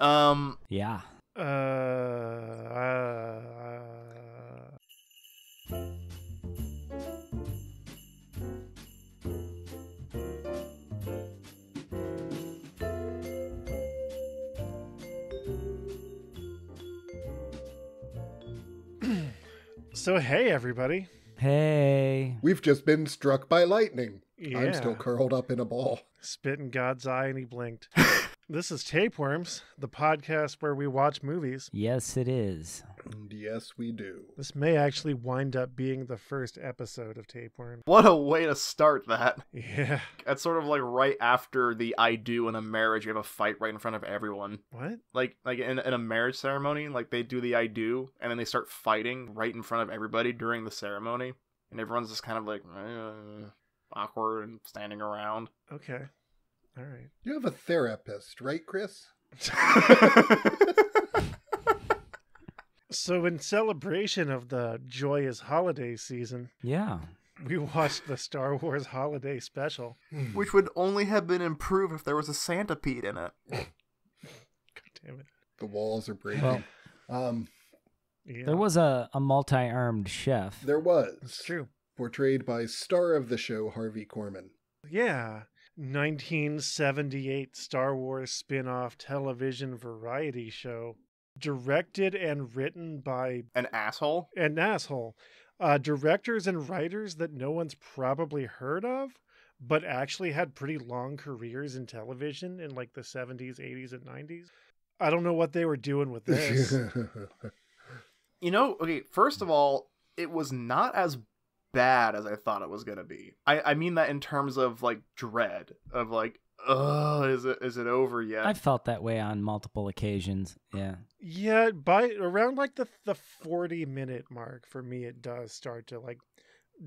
Um, Yeah. Uh, uh, so hey everybody. Hey. We've just been struck by lightning. Yeah. I'm still curled up in a ball. Spit in God's eye and he blinked. This is Tapeworms, the podcast where we watch movies. Yes, it is. And yes, we do. This may actually wind up being the first episode of Tapeworm. what a way to start that. Yeah. That's sort of like right after the I do in a marriage, you have a fight right in front of everyone. What? Like like in, in a marriage ceremony, like they do the I do, and then they start fighting right in front of everybody during the ceremony, and everyone's just kind of like uh, awkward and standing around. Okay. All right. You have a therapist, right, Chris? So, in celebration of the joyous holiday season, Yeah. we watched the Star Wars Holiday Special. Which would only have been improved if there was a centipede in it. God damn it. The walls are breaking. Well- um, Yeah. There was a, a multi armed chef. there was. It's true. Portrayed by star of the show, Harvey Korman. Yeah. 1978 Star Wars spin off television variety show. Directed and written by An asshole. an asshole. Uh, directors and writers that no one's probably heard of, but actually had pretty long careers in television in like the 70s, 80s, and 90s. I don't know what they were doing with this. You know, okay, first of all, it was not as bad as I thought it was gonna be. I, I mean that in terms of like dread of like, oh, is it is it over yet? I felt that way on multiple occasions. Yeah. yeah, by around like the the 40 minute mark for me, it does start to like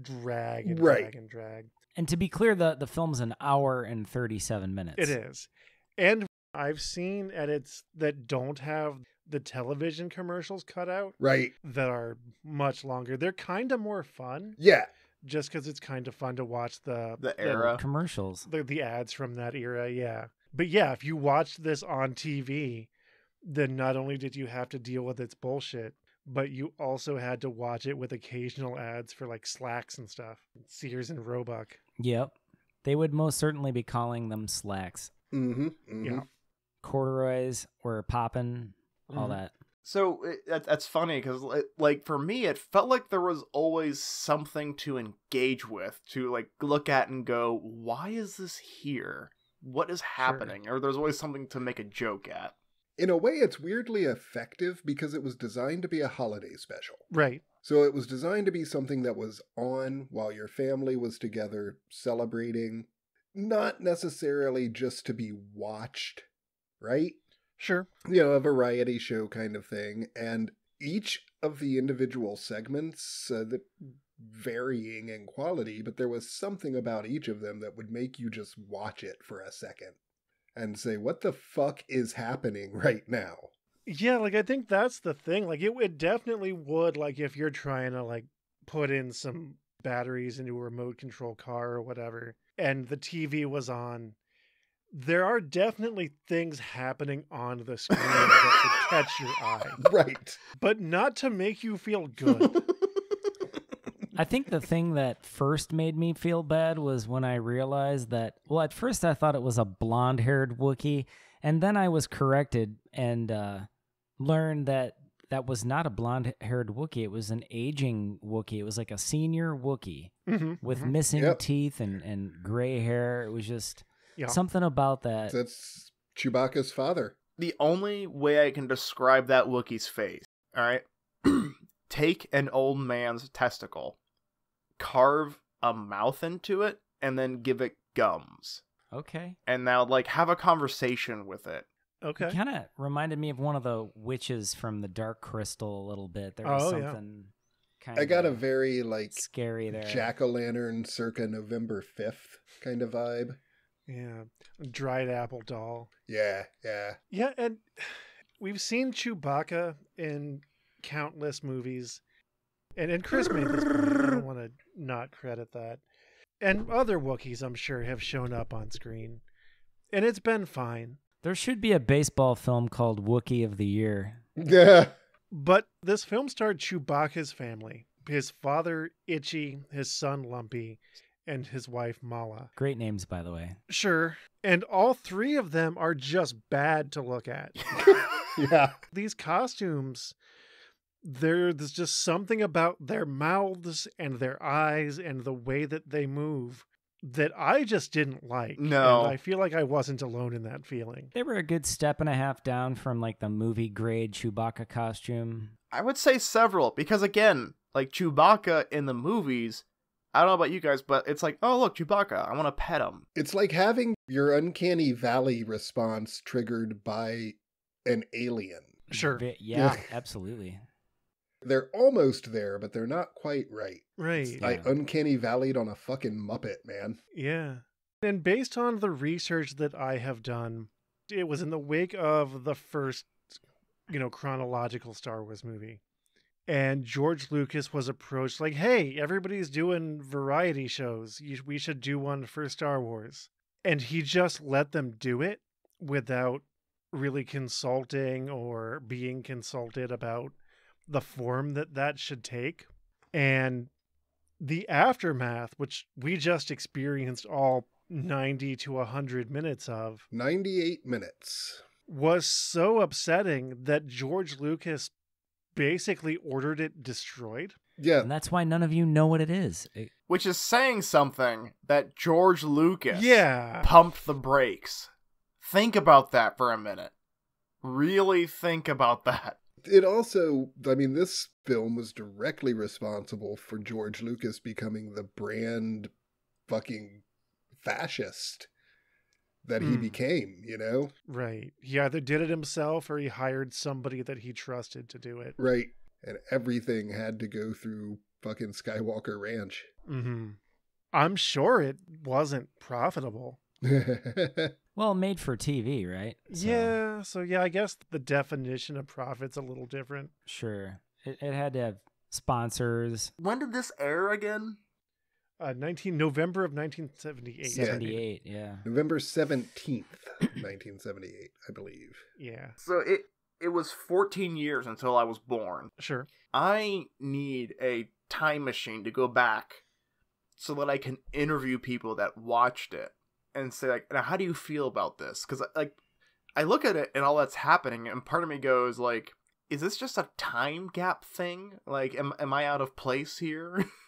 drag and Right. drag and drag. And to be clear, the, the film's an hour and 37 minutes. It is. And I've seen edits that don't have the television commercials cut out right. that are much longer. They're kind of more fun Yeah. just because it's kind of fun to watch the the era. Commercials. the, the ads from that era. Yeah. But yeah, if you watched this on TV, then not only did you have to deal with its bullshit, but you also had to watch it with occasional ads for like slacks and stuff, Sears and Roebuck. Yep. They would most certainly be calling them slacks. Mm-hmm. mm-hmm. Yeah. Corduroys were popping, all Mhm. that. So it, that, that's funny because like for me, it felt like there was always something to engage with, to like look at and go, why is this here? What is happening? Or there's always something to make a joke at. In a way, it's weirdly effective because it was designed to be a holiday special. Right. So it was designed to be something that was on while your family was together celebrating, not necessarily just to be watched, right? Sure. You know, a variety show kind of thing. And each of the individual segments, uh, the varying in quality, but there was something about each of them that would make you just watch it for a second and say, what the fuck is happening right now? Yeah, like I think that's the thing. Like it, it definitely would. Like if you're trying to like put in some batteries into a remote control car or whatever, and the TV was on, there are definitely things happening on the screen that could catch your eye, Right. but not to make you feel good. I think the thing that first made me feel bad was when I realized that, well, at first I thought it was a blonde haired Wookiee, and then I was corrected and uh, learned that that was not a blonde haired Wookiee. It was an aging Wookiee. It was like a senior Wookiee Mhm, with mhm. missing Yep. teeth and, and gray hair. It was just Yeah. something about that. That's Chewbacca's father. the only way I can describe that Wookiee's face, all right? Take an old man's testicle, carve a mouth into it, and then give it gums. Okay. And now, like, have a conversation with it. Okay. Kind of reminded me of one of the witches from the Dark Crystal a little bit. There was Oh, yeah. something kind of I got a very like scary there. jack o' lantern circa November 5th kind of vibe. Yeah. Dried apple doll. Yeah, yeah. Yeah, and we've seen Chewbacca in countless movies. And, and Chris made this point. I don't want to not credit that. And other Wookiees, I'm sure, have shown up on screen. And it's been fine. There should be a baseball film called Wookiee of the Year. Yeah. But this film starred Chewbacca's family his father, Itchy, his son, Lumpy, and his wife, Malla. Great names, by the way. Sure. And all three of them are just bad to look at. yeah. These costumes, there's just something about their mouths and their eyes and the way that they move that I just didn't like. No. And I feel like I wasn't alone in that feeling. They were a good step and a half down from like the movie grade Chewbacca costume. I would say several because again, like Chewbacca in the movies, I don't know about you guys, but it's like, oh look, Chewbacca, I want to pet him. It's like having your uncanny valley response triggered by an alien. Sure. Vi- yeah, absolutely. They're almost there, but they're not quite right. Right. Yeah. I uncanny valleyed on a fucking Muppet, man. Yeah. And based on the research that I have done, it was in the wake of the first, you know, chronological Star Wars movie. And George Lucas was approached like, hey, everybody's doing variety shows. We should do one for Star Wars. And he just let them do it without really consulting or being consulted about the form that that should take. And the aftermath, which we just experienced all 90 to 100 minutes of, 98 minutes. was so upsetting that George Lucas basically ordered it destroyed. Yeah. And that's why none of you know what it is. It- Which is saying something that George Lucas Yeah. pumped the brakes. Think about that for a minute. Really think about that. It also, I mean, this film was directly responsible for George Lucas becoming the brand fucking fascist that he Hmm. became, you know? Right. He either did it himself or he hired somebody that he trusted to do it. Right. And everything had to go through fucking Skywalker Ranch. Mm-hmm. I'm sure it wasn't profitable. well, made for TV, right? So, Yeah. So, yeah, I guess the definition of profit's a little different. Sure. It, it had to have sponsors. When did this air again? Uh, 19 November of 1978. Yeah. 78, yeah. November 17th, 1978, I believe. Yeah. So it it was 14 years until I was born. Sure. I need a time machine to go back so that I can interview people that watched it and say like, now how do you feel about this? Because like, I look at it and all that's happening, and part of me goes like, is this just a time gap thing? Like, am am I out of place here?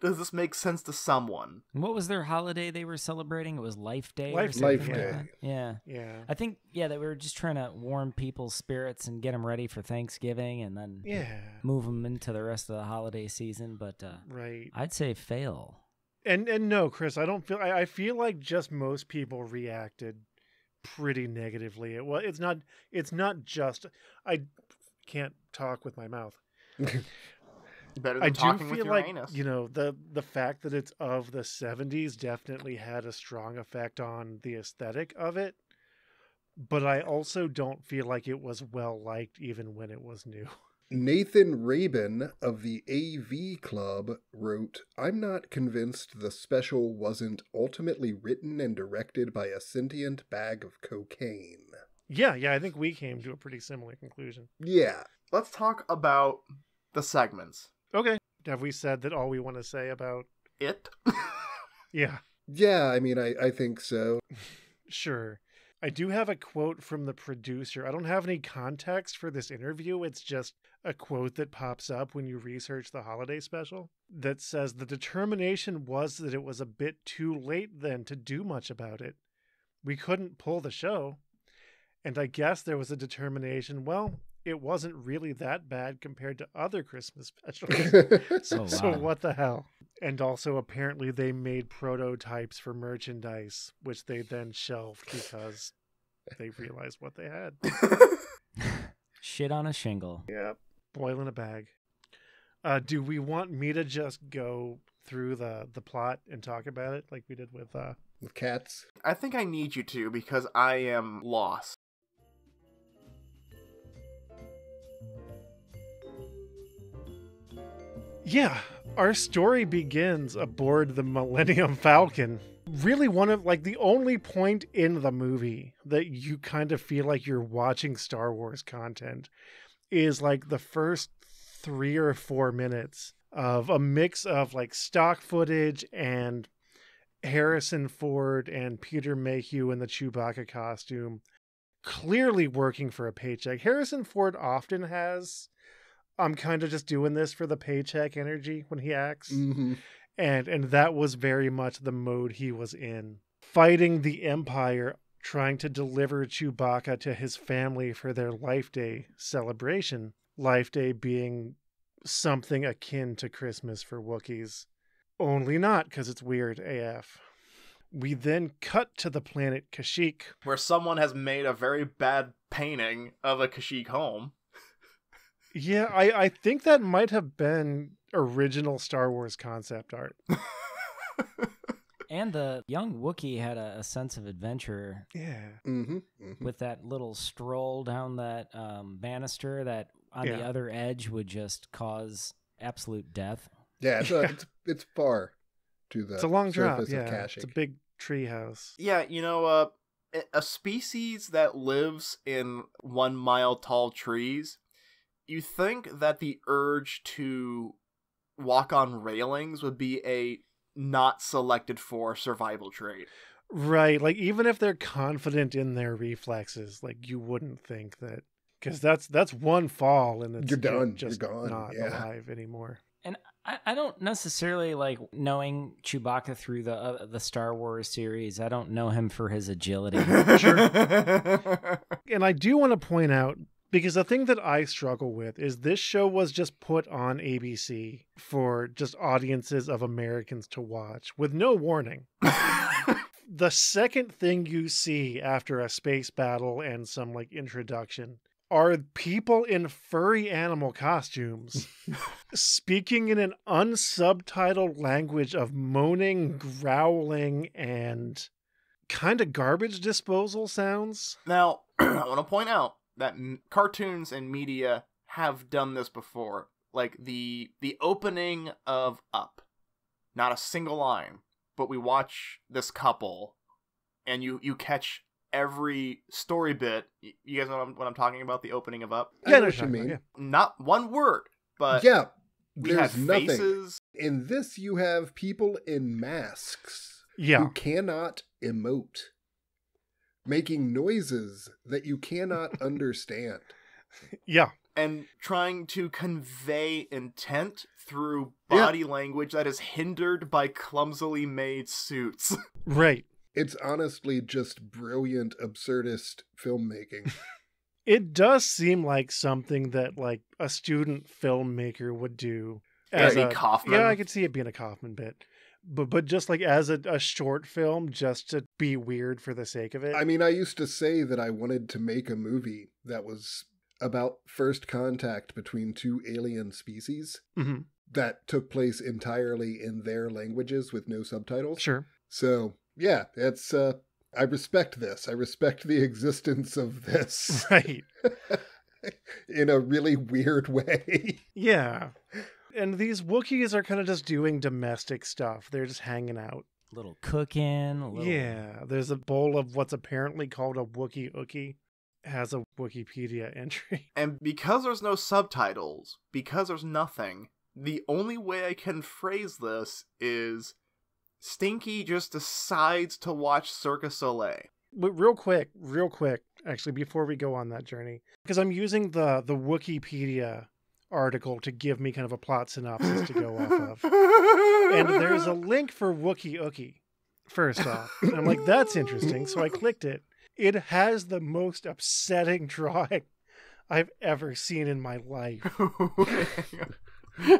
Does this make sense to someone? What was their holiday they were celebrating? It was Life Day. Life Day, Life like Day. that? Yeah. Yeah. I think yeah that we were just trying to warm people's spirits and get them ready for Thanksgiving and then Yeah. move them into the rest of the holiday season. But uh, Right. I'd say fail. And and no, Chris, I don't feel. I, I feel like just most people reacted pretty negatively. It well, it's not. It's not just. I can't talk with my mouth. Better than I do talking with feel like anus. you know the the fact that it's of the '70s definitely had a strong effect on the aesthetic of it. But I also don't feel like it was well liked even when it was new. Nathan Rabin of the AV Club wrote, I'm not convinced the special wasn't ultimately written and directed by a sentient bag of cocaine. Yeah, yeah, I think we came to a pretty similar conclusion. Yeah. Let's talk about the segments. Okay, have we said that all we want to say about? It. Yeah, Yeah, I mean, I, I think so. Sure. I do have a quote from the producer. I don't have any context for this interview. It's just a quote that pops up when you research the holiday special that says the determination was that it was a bit too late then to do much about it. We couldn't pull the show. And I guess there was a determination, well, it wasn't really that bad compared to other Christmas specials. So, Oh, so what the hell? And also, apparently, they made prototypes for merchandise, which they then shelved because they realized what they had. Shit on a shingle. Yep. Boil in a bag. Uh, do we want me to just go through the the plot and talk about it like we did with uh With cats. I think I need you to because I am lost. Yeah, our story begins aboard the Millennium Falcon really one of like the only point in the movie that you kind of feel like you're watching Star Wars content is like the first 3 or 4 minutes of a mix of like stock footage and Harrison Ford and Peter Mayhew in the Chewbacca costume clearly working for a paycheck. Harrison Ford often has I'm kind of just doing this for the paycheck energy when he acts. Mm-hmm. And and that was very much the mode he was in. Fighting the Empire, trying to deliver Chewbacca to his family for their Life Day celebration. Life Day being something akin to Christmas for Wookiees. Only not because it's weird AF. We then cut to the planet Kashyyyk. Where someone has made a very bad painting of a Kashyyyk home. Yeah, I, I think that might have been original Star Wars concept art. And the young Wookiee had a, a sense of adventure Yeah. Mm-hmm. mm-hmm. with that little stroll down that um, banister that on the other edge would just cause absolute death. Yeah, it's, a, it's it's far to the It's a long drop. Yeah. It's a big tree house. Yeah, you know, uh, a- a species that lives in one mile tall trees, you think that the urge to walk on railings would be a not selected for survival trait. Right. Like even if they're confident in their reflexes, like you wouldn't think that because that's that's one fall and it's You're ju- done. You're just gone. not Yeah. alive anymore. And I, I don't necessarily like knowing Chewbacca through the uh, the Star Wars series. I don't know him for his agility. And I do want to point out because the thing that I struggle with is this show was just put on ABC for just audiences of Americans to watch with no warning. the second thing you see after a space battle and some like introduction are people in furry animal costumes speaking in an unsubtitled language of moaning, growling, and kind of garbage disposal sounds. Now, I want to point out that m- cartoons and media have done this before. Like the the opening of Up, not a single line, but we watch this couple, and you you catch every story bit. You guys know what I'm, what I'm talking about? The opening of Up. I Yeah, know what you sure, mean. yeah. Not one word, but yeah, we there's nothing. faces. In this, you have people in masks Yeah. who cannot emote, making noises that you cannot understand. Yeah. and trying to convey intent through Yeah. body language that is hindered by clumsily made suits. Right. It's honestly just brilliant, absurdist filmmaking. It does seem like something that like a student filmmaker would do. Eddie a, Kaufman. Yeah, I could see it being a Kaufman bit. But but just like as a, a short film, just to be weird for the sake of it. I mean, I used to say that I wanted to make a movie that was about first contact between two alien species Mhm. that took place entirely in their languages with no subtitles. Sure. So, yeah, it's uh I respect this. I respect the existence of this Right. in a really weird way. Yeah. And these Wookiees are kind of just doing domestic stuff. They're just hanging out. little cooking. A little... Yeah. There's a bowl of what's apparently called a Wookie Ookie. Has a Wikipedia entry. And because there's no subtitles, because there's nothing, the only way I can phrase this is Stinky just decides to watch Circus Soleil. But real quick, real quick, actually, before we go on that journey, because I'm using the the Wikipedia article to give me kind of a plot synopsis to go off of. And there's a link for Wookie Ookie, first off. And I'm like, that's interesting. So I clicked it. It has the most upsetting drawing I've ever seen in my life.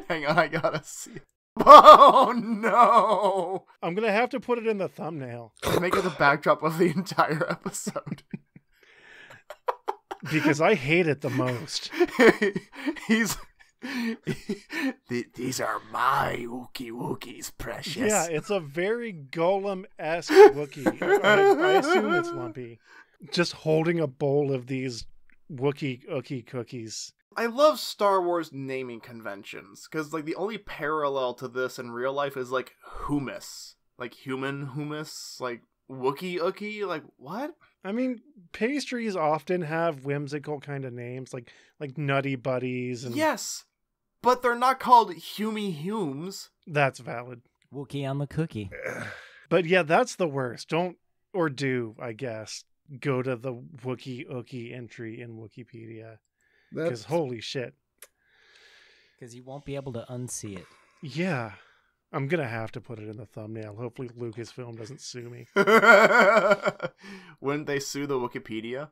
Hang on. I gotta see. Oh no! I'm going to have to put it in the thumbnail Make it the backdrop of the entire episode. Because I hate it the most. He's. Th- These are my Wookie Wookies, precious. Yeah, it's a very Gollum esque Wookie. I, I assume it's lumpy. Just holding a bowl of these Wookie Ookie cookies. I love Star Wars naming conventions because, like, the only parallel to this in real life is like humus, like human humus, like Wookie Ookie, like what? I mean, pastries often have whimsical kind of names, like like Nutty Buddies, and Yes, but they're not called Humy Humes. that's valid. Wookie on the cookie. But yeah, that's the worst. Don't or do I guess go to the Wookie Ookie entry in Wikipedia because holy shit, Because you won't be able to unsee it. yeah. I'm gonna have to put it in the thumbnail. Hopefully, Lucasfilm doesn't sue me. Wouldn't they sue the Wikipedia?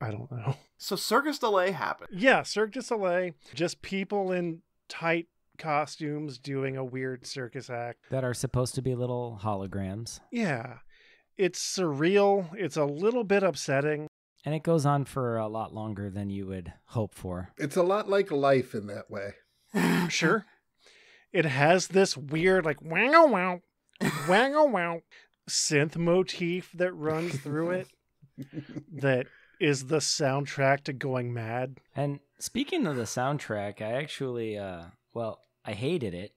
I don't know. So Circus Delay happened. Yeah, Cirque du Soleil, just people in tight costumes doing a weird circus act. That are supposed to be little holograms. Yeah, it's surreal. It's a little bit upsetting. And it goes on for a lot longer than you would hope for. it's a lot like life in that way. Sure. It has this weird, like, wow, wow, wow, wow synth motif that runs through it that is the soundtrack to Going Mad. And speaking of the soundtrack, I actually, uh, well, I hated it,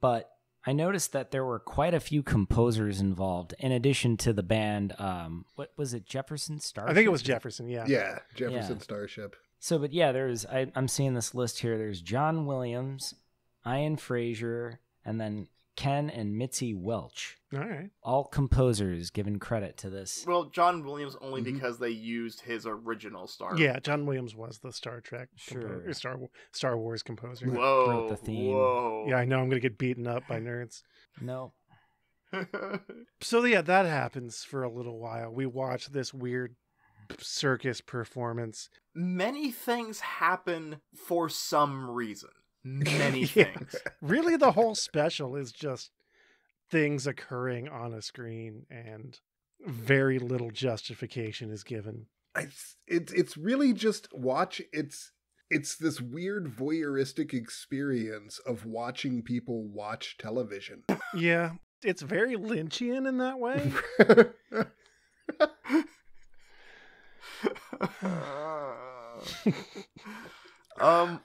but I noticed that there were quite a few composers involved in addition to the band. Um, what was it, Jefferson Star? I think it was Jefferson, yeah. Yeah, Jefferson Yeah. Starship. So, but yeah, there's, I, I'm seeing this list here. There's John Williams, Ian Fraser, and then Ken and Mitzi Welch. All right. All composers given credit to this. Well, John Williams only Mhm. because they used his original star. Yeah, John Williams was the Star Trek, Sure. compo- Star Star Wars composer. Whoa. wrote the theme. Whoa. Yeah, I know I'm gonna get beaten up by nerds. No. So yeah, that happens for a little while. We watch this weird circus performance. Many things happen for some reason. Many Yeah. things. Really, the whole special is just things occurring on a screen, and very little justification is given. I, it's it's really just watch. It's it's this weird voyeuristic experience of watching people watch television. Yeah, it's very Lynchian in that way. um,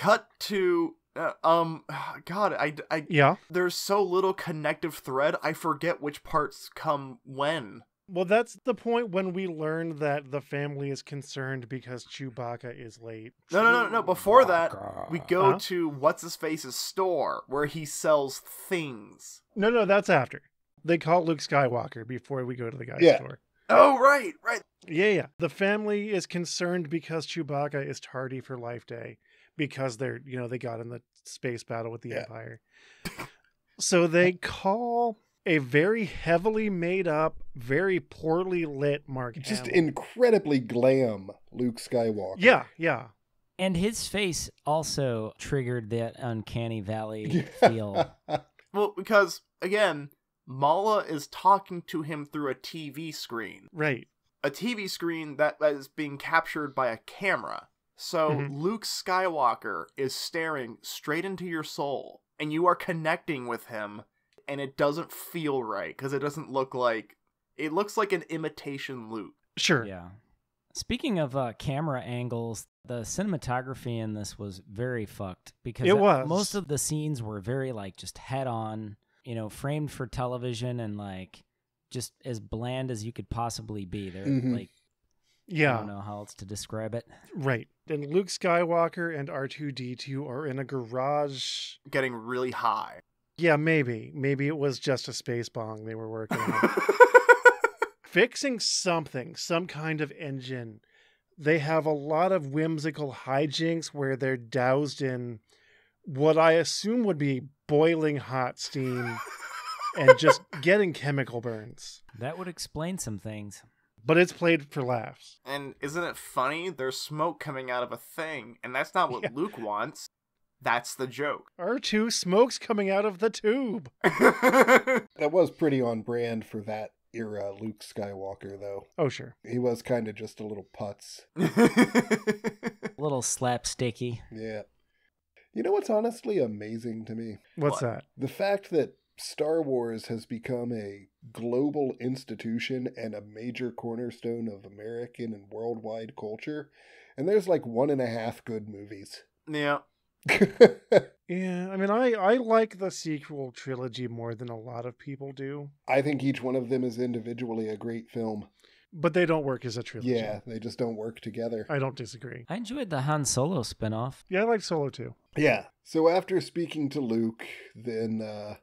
cut to uh, um, God, I I yeah. there's so little connective thread. I forget which parts come when. Well, that's the point when we learn that the family is concerned because Chewbacca is late. No, no, no, no. Before that, we go Huh? to what's his face's store where he sells things. No, no, that's after. They call Luke Skywalker before we go to the guy's Yeah. store. Oh, right, right. Yeah, yeah. The family is concerned because Chewbacca is tardy for Life Day because they're, you know, they got in the space battle with the Yeah. Empire. so they call a very heavily made up, very poorly lit Mark just Hamill. incredibly glam Luke Skywalker. Yeah, yeah. And his face also triggered that uncanny valley feel. Well, because again, Malla is talking to him through a TV screen. Right. a TV screen that, that is being captured by a camera. So Mhm. Luke Skywalker is staring straight into your soul, and you are connecting with him, and it doesn't feel right because it doesn't look like it looks like an imitation Luke. Sure. Yeah. Speaking of uh, camera angles, the cinematography in this was very fucked because It was. most of the scenes were very like just head on, you know, framed for television and like just as bland as you could possibly be. They're Mhm. like yeah, I don't know how else to describe it. Right. And Luke Skywalker and R2D2 are in a garage. Getting really high. Yeah, maybe. Maybe it was just a space bong they were working on. fixing something, some kind of engine. They have a lot of whimsical hijinks where they're doused in what I assume would be boiling hot steam and just getting chemical burns. That would explain some things. But it's played for laughs. and isn't it funny? There's smoke coming out of a thing, and that's not what Yeah. Luke wants. That's the joke. R2 smoke's coming out of the tube. That was pretty on brand for that era Luke Skywalker, though. Oh, sure. He was kind of just a little putz. A little slapsticky. Yeah. You know what's honestly amazing to me? What's What? that? The fact that Star Wars has become a global institution and a major cornerstone of American and worldwide culture, and there's like one and a half good movies. yeah. Yeah, I mean, I I like the sequel trilogy more than a lot of people do, I think each one of them is individually a great film. but they don't work as a trilogy. Yeah, they just don't work together. I don't disagree. I enjoyed the Han Solo spinoff. Yeah, I like Solo too. Yeah. So after speaking to Luke, then uh,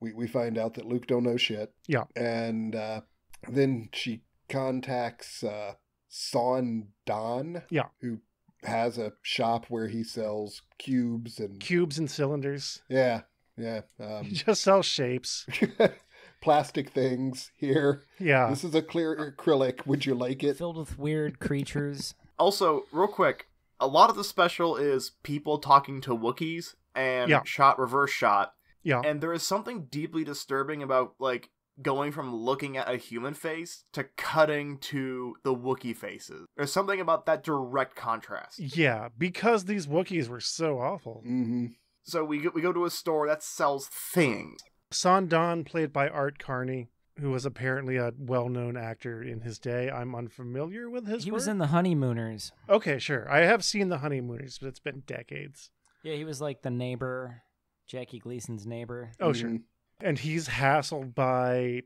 we we find out that Luke don't know shit. Yeah. And uh, then she contacts uh, Saun Dann. Yeah. Who has a shop where he sells cubes and Cubes and cylinders. yeah, yeah, He um, just sells shapes. plastic things here. Yeah. This is a clear acrylic. Would you like it? Filled with weird creatures. Also, real quick, a lot of the special is people talking to Wookiees and Yeah. shot reverse shot. Yeah. And there is something deeply disturbing about like going from looking at a human face to cutting to the Wookiee faces. There's something about that direct contrast. Yeah, because these Wookiees were so awful. Mm-hmm. So we go, we go to a store that sells things. Saun Dann, played by Art Carney, who was apparently a well-known actor in his day. I'm unfamiliar with his he work. was in the Honeymooners. Okay, sure. I have seen the Honeymooners, but it's been decades. Yeah, he was like the neighbor, Jackie Gleason's neighbor. Oh, sure. And he's hassled by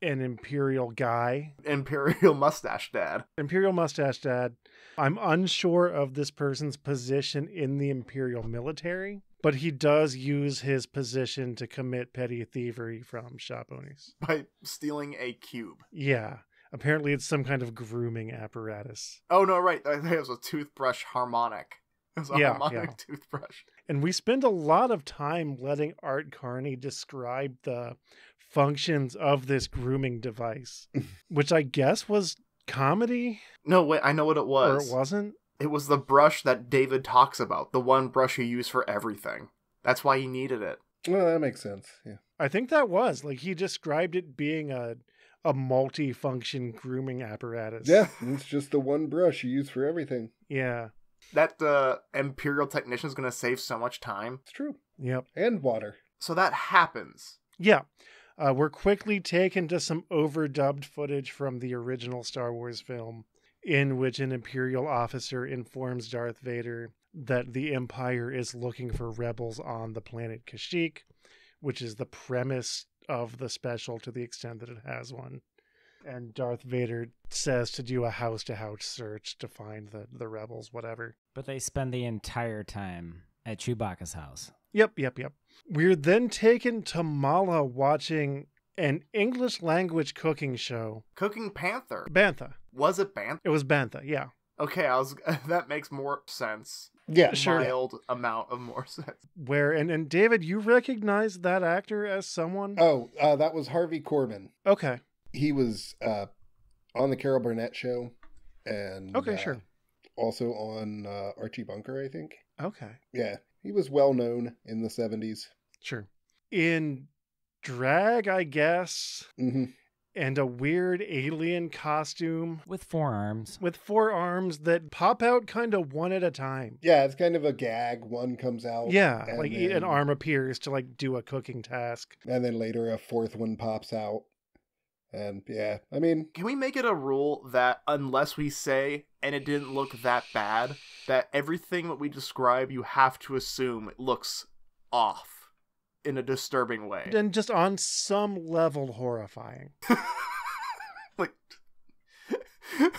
an Imperial guy, Imperial mustache dad. Imperial mustache dad. I'm unsure of this person's position in the Imperial military, but he does use his position to commit petty thievery from shop owners. by stealing a cube. Yeah. Apparently, it's some kind of grooming apparatus. Oh no, right. I think it was a toothbrush harmonic. It was a Yeah, harmonic yeah. toothbrush. And we spend a lot of time letting Art Carney describe the functions of this grooming device, which I guess was comedy No, wait, I know what it was. or was. it wasn't. It was the brush that David talks about, the one brush he used for everything. That's why he needed it. Well, that makes sense. Yeah. I think that was like he described it being a a multi-function grooming apparatus. Yeah, it's just the one brush you use for everything. Yeah. That uh, Imperial technician is going to save so much time. It's true. Yep. And water. So that happens. Yeah. Uh, we're quickly taken to some overdubbed footage from the original Star Wars film, in which an Imperial officer informs Darth Vader that the Empire is looking for rebels on the planet Kashyyyk, which is the premise of the special to the extent that it has one. And Darth Vader says to do a house to house search to find the, the rebels, whatever. But they spend the entire time at Chewbacca's house. Yep, yep, yep. We're then taken to Malla watching an English language cooking show. Cooking Panther. Bantha. Was it Bantha? It was Bantha, yeah. Okay, I was. That makes more sense. Yeah, Sure. Mild amount of more sense. Where and, and David, you recognize that actor as someone? Oh, uh, that was Harvey Korman. Okay. He was uh, on the Carol Burnett show, and Okay, uh, sure. Also on uh, Archie Bunker, I think. Okay. Yeah, he was well known in the seventies. Sure. In drag, I guess, Mm-hmm. and a weird alien costume With forearms. with forearms that pop out kind of one at a time. Yeah, it's kind of a gag. One comes out. Yeah, and like then- an arm appears to like do a cooking task. and then later a fourth one pops out. And yeah, I mean, Can we make it a rule that unless we say, and it didn't look that bad, that everything that we describe, you have to assume looks off in a disturbing way? And just on some level horrifying. like.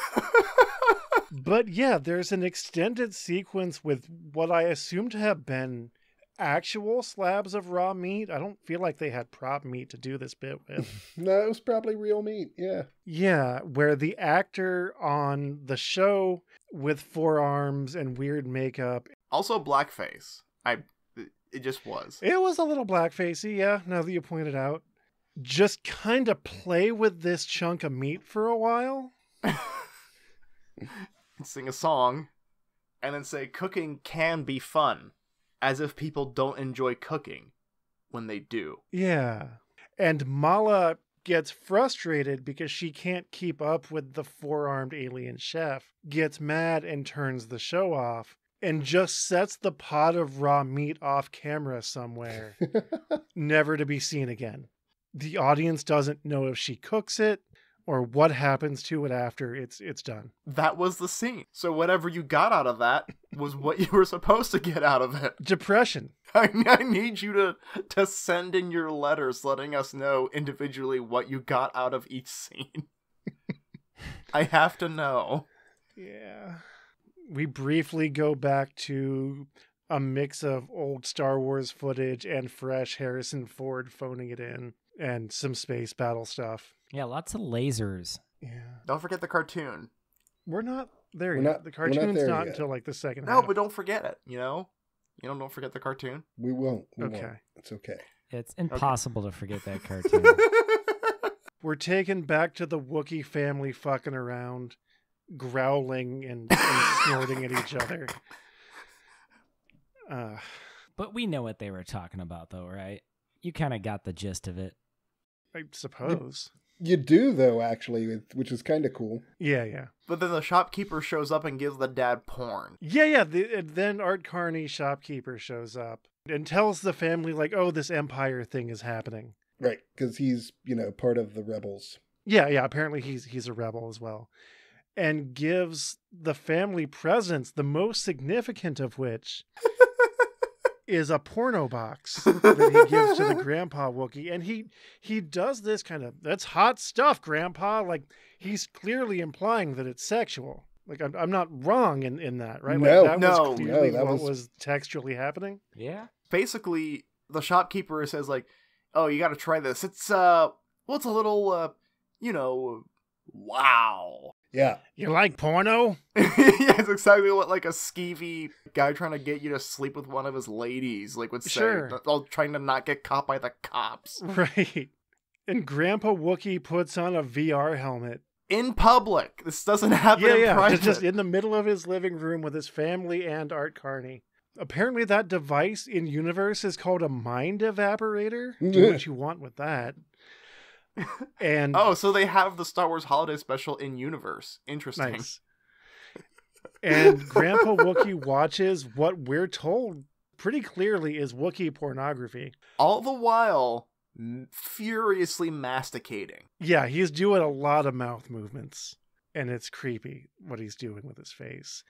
But yeah, there's an extended sequence with what I assume to have been actual slabs of raw meat. I don't feel like they had prop meat to do this bit with. no, it was probably real meat. Yeah. yeah, where the actor on the show with forearms and weird makeup, also, blackface. I. It just was. it was a little blackfacey, yeah, now that you pointed out. Just kind of play with this chunk of meat for a while. Sing a song, and then say, cooking can be fun, as if people don't enjoy cooking when they do. Yeah. And Malla gets frustrated because she can't keep up with the four armed alien chef, gets mad and turns the show off, and just sets the pot of raw meat off camera somewhere, never to be seen again. The audience doesn't know if she cooks it or what happens to it after it's it's done. That was the scene. So whatever you got out of that was what you were supposed to get out of it. Depression. I, I need you to to send in your letters letting us know individually what you got out of each scene. I have to know. Yeah. We briefly go back to a mix of old Star Wars footage and fresh Harrison Ford phoning it in and some space battle stuff. Yeah, lots of lasers. Yeah. Don't forget the cartoon. We're not there We're yet. not- the we're not cartoon's there not yet. until like the second No, half. but don't forget it, you know? You know, don't forget the cartoon. We won't. We Okay. won't. It's okay. It's impossible to forget that cartoon. We're taken back to the Wookiee family fucking around, growling and, and snorting at each other. Uh, but we know what they were talking about, though, right? You kind of got the gist of it. I suppose. You do though, actually, which is kind of cool. Yeah, yeah. but then the shopkeeper shows up and gives the dad porn. Yeah, yeah. The, and then Art Carney, shopkeeper, shows up and tells the family, like, oh, this Empire thing is happening. Right, because he's you know part of the rebels. Yeah, yeah. Apparently he's he's a rebel as well. And gives the family presents, the most significant of which is a porno box that he gives to the grandpa Wookie. And he he does this kind of that's hot stuff, grandpa. Like he's clearly implying that it's sexual. Like I'm, I'm not wrong in, in that, right? No, like, that no, was no, clearly that what was- was textually happening. Yeah. Basically, the shopkeeper says like, "Oh, you got to try this. It's uh, well, it's a little uh, you know, wow." Yeah, You like porno? yeah, it's exactly what like a skeevy guy trying to get you to sleep with one of his ladies like would say. Sure. All trying to not get caught by the cops Right. And Grandpa Wookie puts on a VR helmet. in public. This doesn't happen yeah, in yeah. private. Just, just in the middle of his living room with his family and Art Carney. Apparently, that device in universe is called a mind evaporator. Do what you want with that. And Oh, so they have the Star Wars Holiday Special in universe. Interesting. nice. And Grandpa Wookie watches what we're told pretty clearly is Wookiee pornography. All the while, furiously masticating. Yeah, he's doing a lot of mouth movements, and it's creepy what he's doing with his face.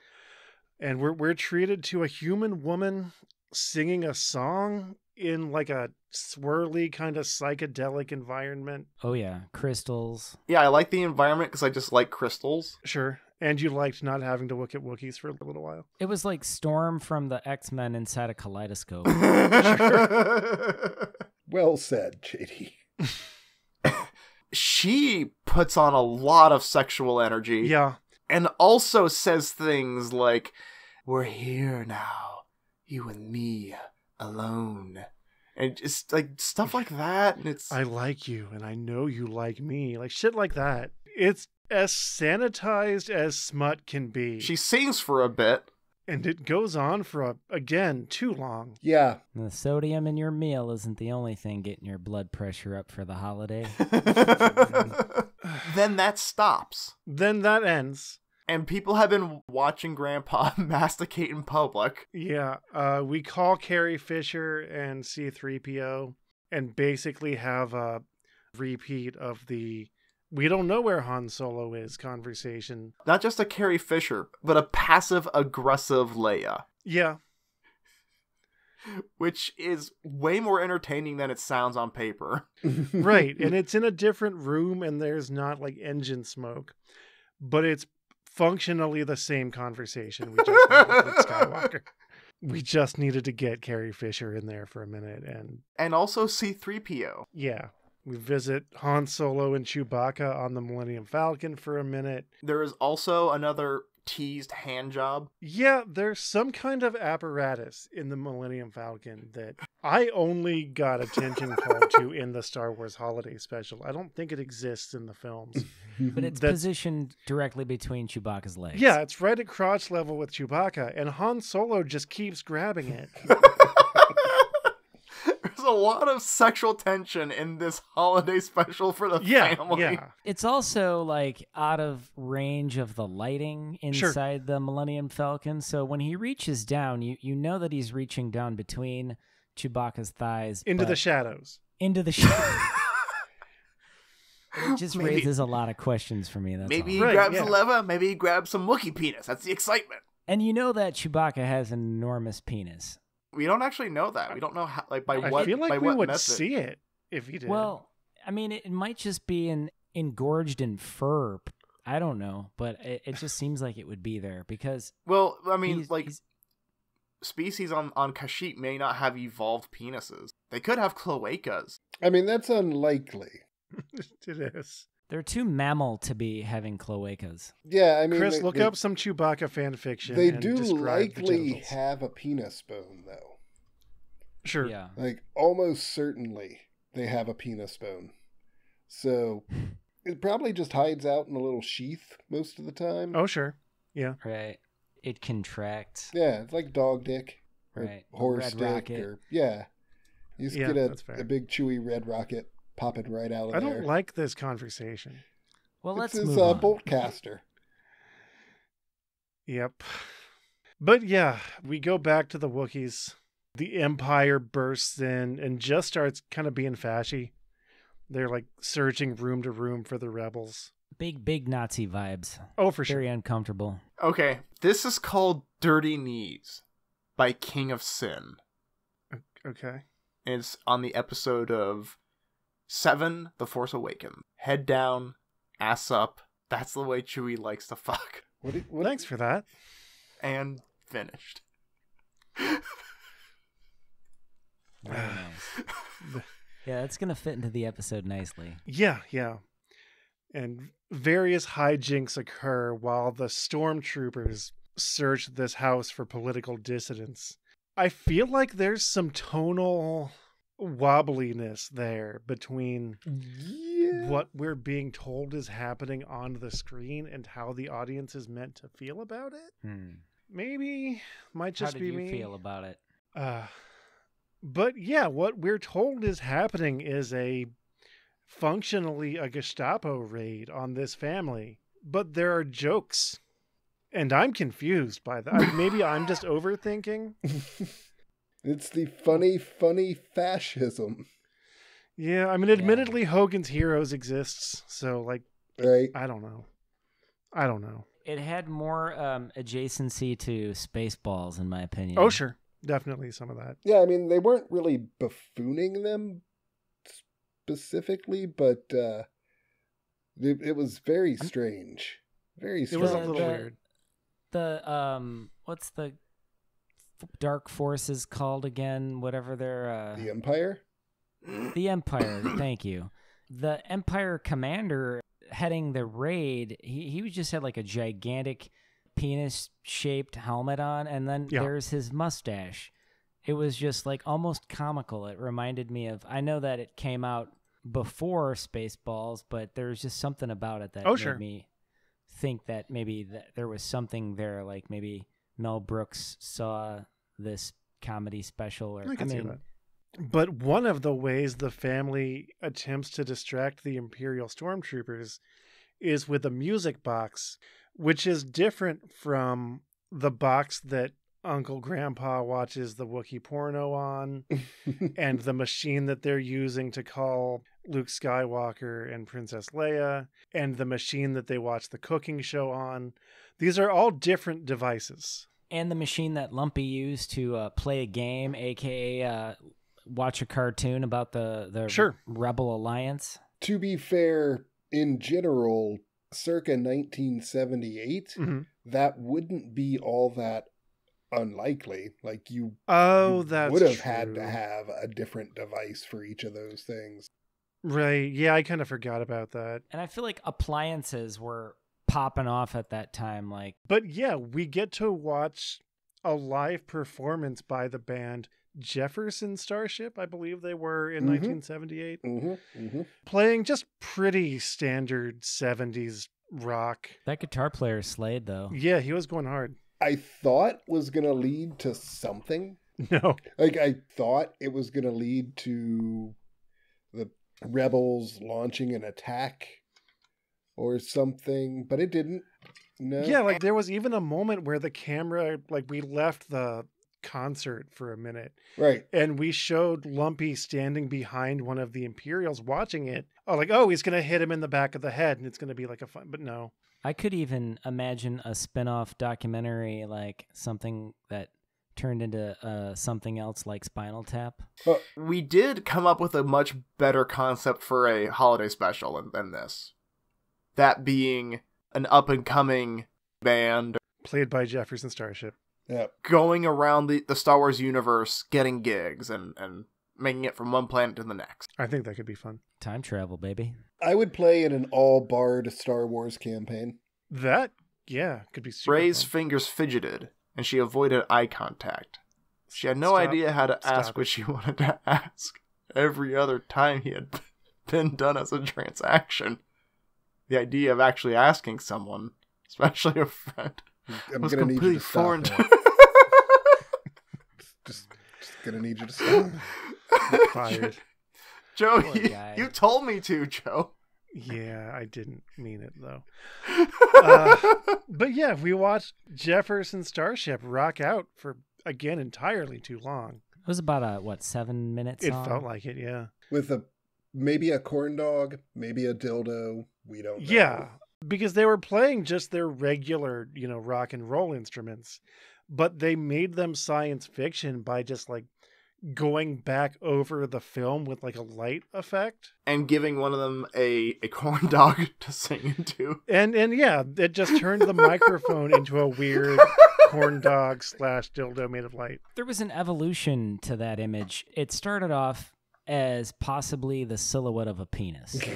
And we're we're treated to a human woman singing a song in like a swirly kind of psychedelic environment. Oh, yeah. Crystals. Yeah, I like the environment because I just like crystals. Sure. And you liked not having to look at Wookiees for a little while. It was like Storm from the X Men inside a kaleidoscope. well said, JD. she puts on a lot of sexual energy. Yeah. and also says things like, "We're here now, you and me alone," and just like stuff like that. And it's I like you and I know you like me. Like shit like that. It's as sanitized as smut can be. she sings for a bit. and it goes on for a, again too long. Yeah, the sodium in your meal isn't the only thing getting your blood pressure up for the holiday. then that stops. Then that ends. And people have been watching Grandpa masticate in public. Yeah, uh, we call Carrie Fisher and C3PO and basically have a repeat of the we don't know where Han Solo is conversation. Not just a Carrie Fisher, but a passive aggressive Leia, Yeah, which is way more entertaining than it sounds on paper. right. and it's in a different room and there's not like engine smoke, but it's functionally the same conversation we just had with Luke Skywalker. We just needed to get Carrie Fisher in there for a minute and and also C3PO. yeah. We visit Han Solo and Chewbacca on the Millennium Falcon for a minute. There is also another teased hand job. Yeah, there's some kind of apparatus in the Millennium Falcon that I only got attention called to in the Star Wars Holiday Special. I don't think it exists in the films. But mm-hmm. it's That's- positioned directly between Chewbacca's legs. Yeah, it's right at crotch level with Chewbacca, and Han Solo just keeps grabbing it. There's a lot of sexual tension in this holiday special for the Yeah, family. yeah. It's also like out of range of the lighting Sure. inside the Millennium Falcon. So when he reaches down, you, you know that he's reaching down between Chewbacca's thighs Into the shadows. into the shadow. It just Maybe- raises a lot of questions for me. That's maybe all. he Right, grabs yeah. the lever. Maybe he grabs some Wookiee penis. That's the excitement. And you know that Chewbacca has an enormous penis. We don't actually know that. We don't know how. Like by I what? feel like by we would method. see it if he did. Well, I mean, it, it might just be in engorged in fur. I don't know, but it, it just seems like it would be there because Well, I mean, he's- like he's- species on on Kashyyyk may not have evolved penises. They could have cloacas. I mean, that's unlikely. it is. they're too mammal to be having cloacas. Yeah, I mean, Chris, they, look they- up some Chewbacca fan fiction. They and do describe the likely have a penis bone, though. Sure. Yeah. Like almost certainly they have a penis bone. So it probably just hides out in a little sheath most of the time. Oh, sure. Yeah. Right. It contracts. Yeah, it's like dog dick or Right. Horse red dick rocket. or yeah. You just Yeah, get a, a big chewy red rocket popping right out of I there. I don't like this conversation. Well, let's his move uh, on. bowcaster. Yep. But yeah, we go back to the Wookiees. The Empire bursts in and just starts kind of being fashy. They're like searching room to room for the rebels. Big, big Nazi vibes. Oh, for sure. Very uncomfortable. Okay, this is called "Dirty Knees" by King of Sin. Okay. It's on the episode of Seven: The Force Awakens. Head down, ass up. That's the way Chewie likes to fuck. What, do- what Thanks for that. And finished. Yeah, that's gonna fit into the episode nicely. Yeah, yeah. And various hijinks occur while the stormtroopers search this house for political dissidents. I feel like there's some tonal wobbliness there between Yeah. what we're being told is happening on the screen and how the audience is meant to feel about it. Hmm. Maybe might just How did be you me. feel about it? Uh, but yeah, what we're told is happening is a functionally a Gestapo raid on this family, but there are jokes. And I'm confused by that. Maybe I'm just overthinking. it's the funny, funny fascism, Yeah, I mean, admittedly, Hogan's Heroes exists, so like, right? I don't know. I don't know. It had more um, adjacency to Spaceballs, in my opinion. Oh, sure, definitely some of that. Yeah, I mean, they weren't really buffooning them specifically, but uh, it, it was very strange. Very It was a little the- weird. The um, what's the f- dark forces called again? Whatever they're uh, the Empire. The Empire, thank you. The Empire commander heading the raid, he, he just had like a gigantic penis shaped helmet on, and then Yeah. there's his mustache. It was just like almost comical. It reminded me of, I know that it came out before Spaceballs, but there's just something about it that Oh, made sure. me think that maybe that there was something there, like maybe Mel Brooks saw this comedy special, or I see mean. But one of the ways the family attempts to distract the Imperial stormtroopers is with a music box, which is different from the box that Uncle Grandpa watches the Wookiee porno on, and the machine that they're using to call Luke Skywalker and Princess Leia, and the machine that they watch the cooking show on. These are all different devices. and the machine that Lumpy used to uh, play a game, aka uh, watch a cartoon about the the Sure. Rebel Alliance. to be fair, in general, circa 1978, Mhm. that wouldn't be all that unlikely. Like you, Oh, you that's would have had to have a different device for each of those things. Right. Yeah, I kind of forgot about that. And I feel like appliances were popping off at that time. Like, But yeah, we get to watch a live performance by the band Jefferson Starship, I believe they were in Mhm. 1978, hmm hmm playing just pretty standard 70s rock. that guitar player slayed though. Yeah, he was going hard. I thought was going to lead to something. No. Like I thought it was going to lead to the rebels launching an attack or something, but it didn't. No. Yeah, like there was even a moment where the camera, like we left the concert for a minute. Right. And we showed Lumpy standing behind one of the Imperials watching it. Oh, like, oh, he's going to hit him in the back of the head and it's going to be like a fun, but no. I could even imagine a spin-off documentary like something that turned into uh, something else like Spinal Tap. We did come up with a much better concept for a holiday special than, than this. That being an up and coming band Played by Jefferson Starship. Yeah. going around the, the Star Wars universe, getting gigs and, and making it from one planet to the next. I think that could be fun. Time travel, baby. I would play in an all barred Star Wars campaign. That, yeah, could be super Ray's fun. fingers fidgeted, and she avoided eye contact. She had no Stop. idea how to Stop ask it. what she wanted to ask every other time he had been done as a transaction. The idea of actually asking someone, especially a friend, I'm was gonna need you completely to stop. foreign that. to just, just gonna need you to stop. Fired. Joe, Poor you, you told me to, Joe. Yeah, I didn't mean it though. Uh, But yeah, we watched Jefferson Starship rock out for again entirely too long. It was about a what seven minutes. It felt like it, yeah. With a maybe a corn dog, maybe a dildo. We don't. Know. Yeah, because they were playing just their regular, you know, rock and roll instruments, but they made them science fiction by just like going back over the film with like a light effect. and giving one of them a, a corn dog to sing into. And and yeah, it just turned the microphone into a weird corn dog slash dildo made of light. there was an evolution to that image. It started off as possibly the silhouette of a penis.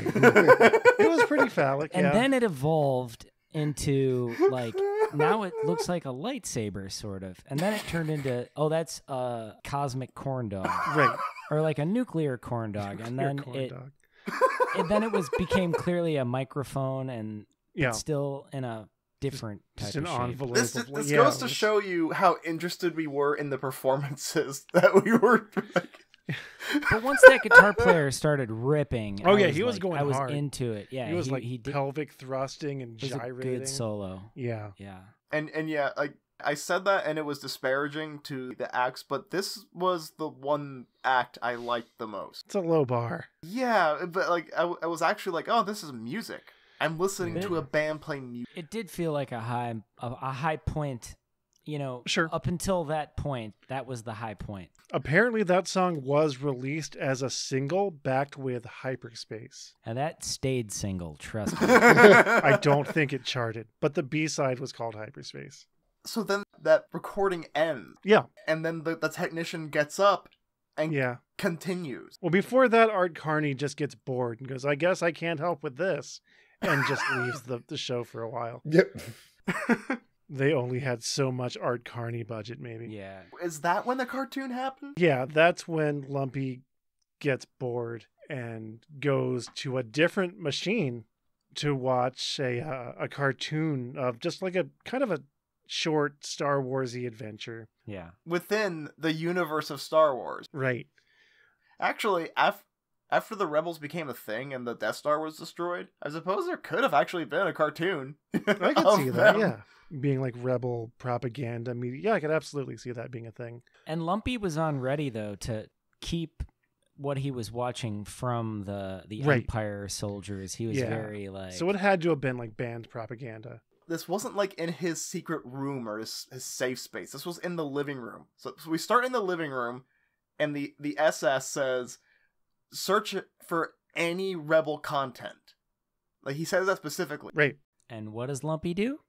It was pretty phallic, and yeah. then it evolved into like now it looks like a lightsaber sort of and then it turned into oh that's a cosmic corn dog right, or like a nuclear corn dog and then corn it, dog. it then it was became clearly a microphone and Yeah, still in a different just type an of shape. envelope. This, of, this yeah, goes to show you how interested we were in the performances that we were like, but once that guitar player started ripping Oh, I yeah, he was like- going I was hard. into it yeah he was like he did pelvic thrusting and it was a gyrating. good solo Yeah, yeah and and yeah, like I said that, and it was disparaging to the acts, but this was the one act I liked the most. it's a low bar. Yeah, but like I was actually like, oh, this is music. I'm listening to a band play music. it did feel like a high a, a high point you know Sure. up until that point that was the high point Apparently, that song was released as a single backed with hyperspace. and that stayed single trust me I don't think it charted, but the B side was called hyperspace. so then that recording ends, Yeah, and then the, the technician gets up and yeah. continues. Well, before that, Art Carney just gets bored and goes, I guess I can't help with this, and just leaves the, the show for a while. Yep. They only had so much Art Carney budget, maybe. yeah Is that when the cartoon happened? Yeah, that's when Lumpy gets bored and goes to a different machine to watch a uh, a cartoon of just like a kind of a short Star Warsy adventure. yeah Within the universe of Star Wars. Right. Actually, af- after the Rebels became a thing and the Death Star was destroyed, I suppose there could have actually been a cartoon. I could see that. them. Yeah. Being like rebel propaganda media. Yeah, I could absolutely see that being a thing. and lumpy was on ready though to keep what he was watching from the the Right. empire soldiers he was Yeah. very like So it had to have been like banned propaganda. This wasn't like in his secret room or his, his safe space. This was in the living room. So, so we start in the living room, and the, the SS says, search for any rebel content. Like he says that specifically. Right. and what does lumpy do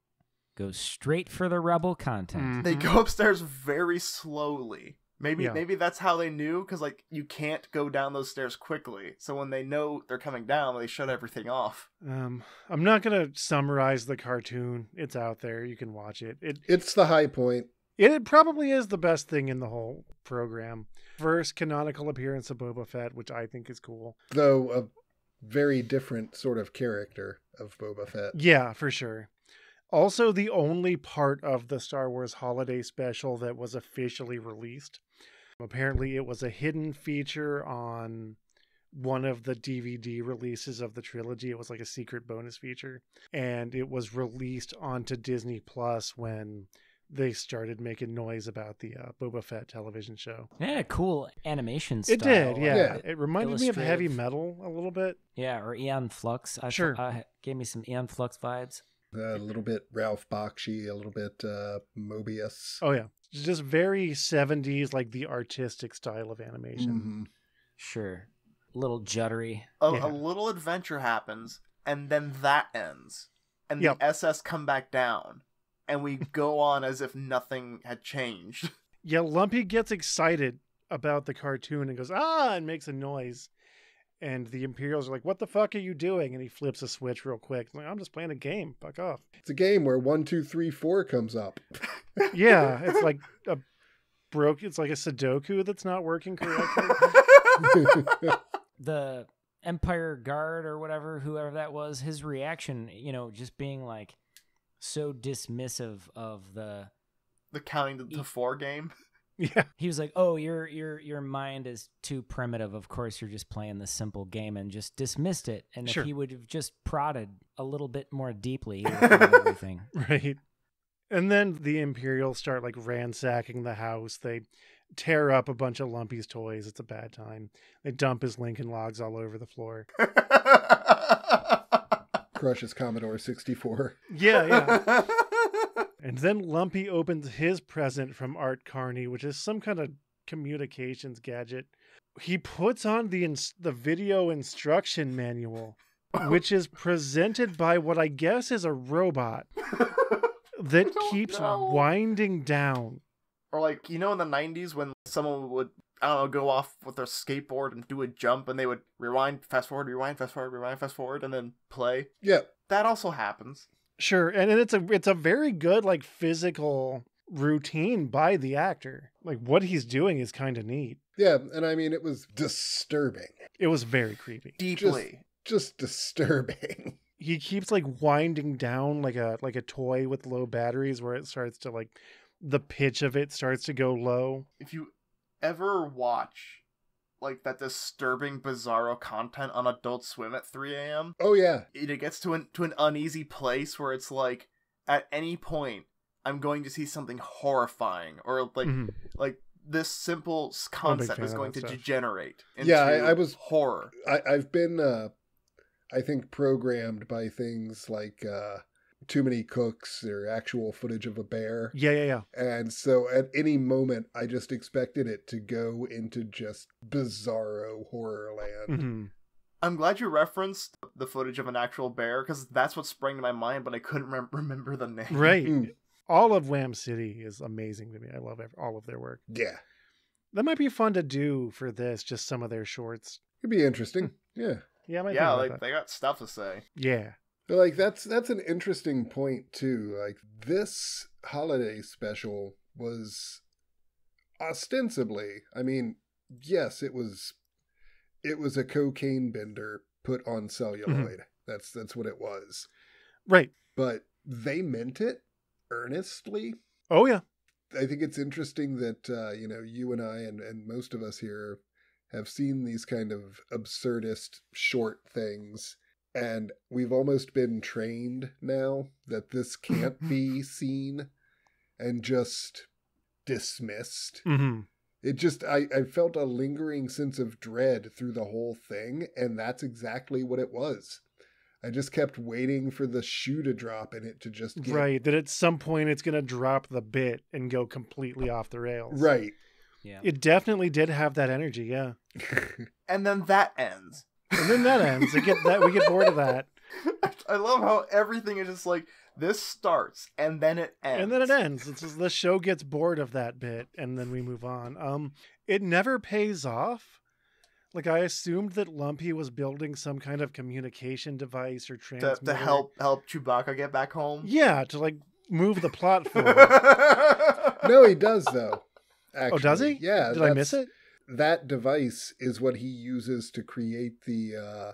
go straight for the rebel content They Mhm. go upstairs very slowly. Maybe Yeah. maybe that's how they knew because like you can't go down those stairs quickly. So when they know they're coming down, they shut everything off. Um, I'm not gonna summarize the cartoon. It's out there. You can watch it. It It's the high point. it probably is the best thing in the whole program. First canonical appearance of Boba Fett, which I think is cool. though a very different sort of character of Boba Fett. Yeah, for sure. Also, the only part of the Star Wars Holiday Special that was officially released. Apparently, it was a hidden feature on one of the DVD releases of the trilogy. It was like a secret bonus feature, and it was released onto Disney Plus when they started making noise about the uh, Boba Fett television show. Yeah, cool animation style. It did, yeah. Yeah. It reminded me of heavy metal a little bit. Yeah, or Aeon Flux. I Sure. Sure. I, gave me some Aeon Flux vibes. A little bit Ralph Bakshi, a little bit uh, Moebius. Oh yeah, just very '70s, like the artistic style of animation. Mhm. Sure. Little juddery. A, Yeah. a little adventure happens, and then that ends, and Yep. the SS come back down, and we go on as if nothing had changed. Yeah, Lumpy gets excited about the cartoon and goes ah and makes a noise. And the Imperials are like, "What the fuck are you doing?" And he flips a switch real quick. Like, I'm just playing a game. Fuck off. It's a game where one, two, three, four comes up. Yeah, it's like a broke. It's like a Sudoku that's not working correctly. The Empire Guard or whatever, whoever that was, his reaction, you know, just being like so dismissive of the the counting to, to four game. Yeah, he was like, "Oh, your your your mind is too primitive. Of course, you're just playing the simple game," and just dismissed it. And Sure. if he would have just prodded a little bit more deeply, he would have found everything. right. And then the Imperials start like ransacking the house. They tear up a bunch of Lumpy's toys. It's a bad time. They dump his Lincoln logs all over the floor. Crushes Commodore 64. Yeah, yeah. And then Lumpy opens his present from Art Carney, which is some kind of communications gadget. He puts on the ins- the video instruction manual, which is presented by what I guess is a robot that keeps know. winding down. or like you know in the 90s when someone would i don't know go off with their skateboard and do a jump and they would rewind fast forward rewind fast forward rewind fast forward and then play Yeah. that also happens Sure, and and it's a it's a very good like physical routine by the actor. Like what he's doing is kind of neat. Yeah. And I mean, it was disturbing. It was very creepy. deeply Just disturbing. he keeps like winding down like a like a toy with low batteries where it starts to like the pitch of it starts to go low. if you ever watch like that disturbing bizarro content on adult swim at 3 a.m Oh, yeah. it it gets to an to an uneasy place where it's like at any point i'm going to see something horrifying or like Mhm. like this simple concept is going to stuff. degenerate into Yeah, I- I was- horror I, I've been, uh, I think, programmed by things like uh, Too Many Cooks or actual footage of a bear. Yeah, yeah, yeah. And so at any moment, I just expected it to go into just bizarro horror land. Mhm. i'm glad you referenced the footage of an actual bear because that's what sprang to my mind but i couldn't rem- remember the name Right. Mm. All of Wham City is amazing to me. I love ev- all of their work. Yeah. That might be fun to do for this, just some of their shorts. It'd be interesting. Yeah. Yeah, I might yeah like that. they got stuff to say Yeah. Like that's that's an interesting point too. Like this holiday special was ostensibly, I mean, yes, it was it was a cocaine bender put on celluloid. That's that's what it was. Right. But they meant it earnestly. Oh yeah. I think it's interesting that uh, you know you and I and, and most of us here have seen these kind of absurdist short things, and we've almost been trained now that this can't be seen and just dismissed. hmm It just I, I felt a lingering sense of dread through the whole thing, and that's exactly what it was. I just kept waiting for the shoe to drop and it to just get Right. That at some point it's gonna drop the bit and go completely off the rails. right. Yeah. It definitely did have that energy, yeah. and then that ends And then that ends. We get that we get bored of that. I love how everything is just like this starts and then it ends. and then it ends. It's just the show gets bored of that bit, and then we move on. Um, it never pays off. Like I assumed that Lumpy was building some kind of communication device or to, transmitter to help help Chewbacca get back home. Yeah, to like move the plot forward. no, he does though. Actually. oh, does he? Yeah. Did I miss it? That device is what he uses to create the uh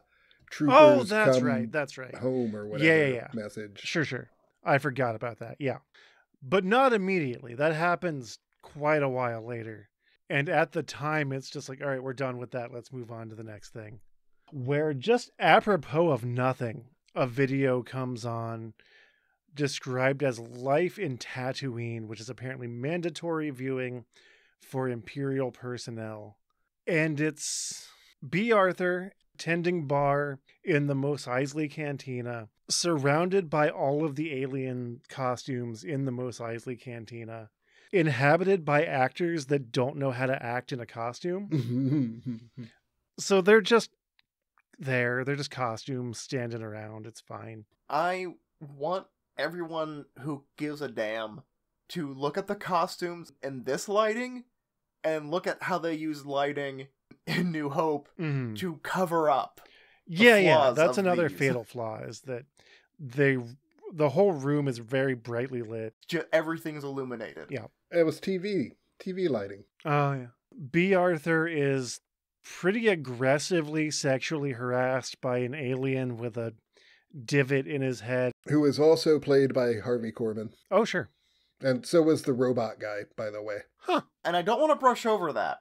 troopers Oh, that's come right. That's right. home or Yeah, whatever yeah, yeah. message. Sure, sure. I forgot about that. Yeah. But not immediately. That happens quite a while later. And at the time, it's just like, all right, we're done with that. Let's move on to the next thing. Where just apropos of nothing, a video comes on described as Life in Tatooine, which is apparently mandatory viewing for Imperial personnel. And it's Bea Arthur tending bar in the Mos Eisley Cantina, surrounded by all of the alien costumes in the Mos Eisley Cantina, inhabited by actors that don't know how to act in a costume. So they're just there. They're just costumes standing around. It's fine. I want everyone who gives a damn to look at the costumes in this lighting and look at how they use lighting in New Hope Mhm. to cover up. Yeah, yeah. flaws That's of another these. fatal flaw is that they the whole room is very brightly lit. Ju- everything's illuminated. Yeah. it was TV, TV lighting. Oh yeah. Bea Arthur is pretty aggressively sexually harassed by an alien with a divot in his head. who is also played by Harvey Korman. Oh sure. And so was the robot guy, by the way. Huh. And I don't want to brush over that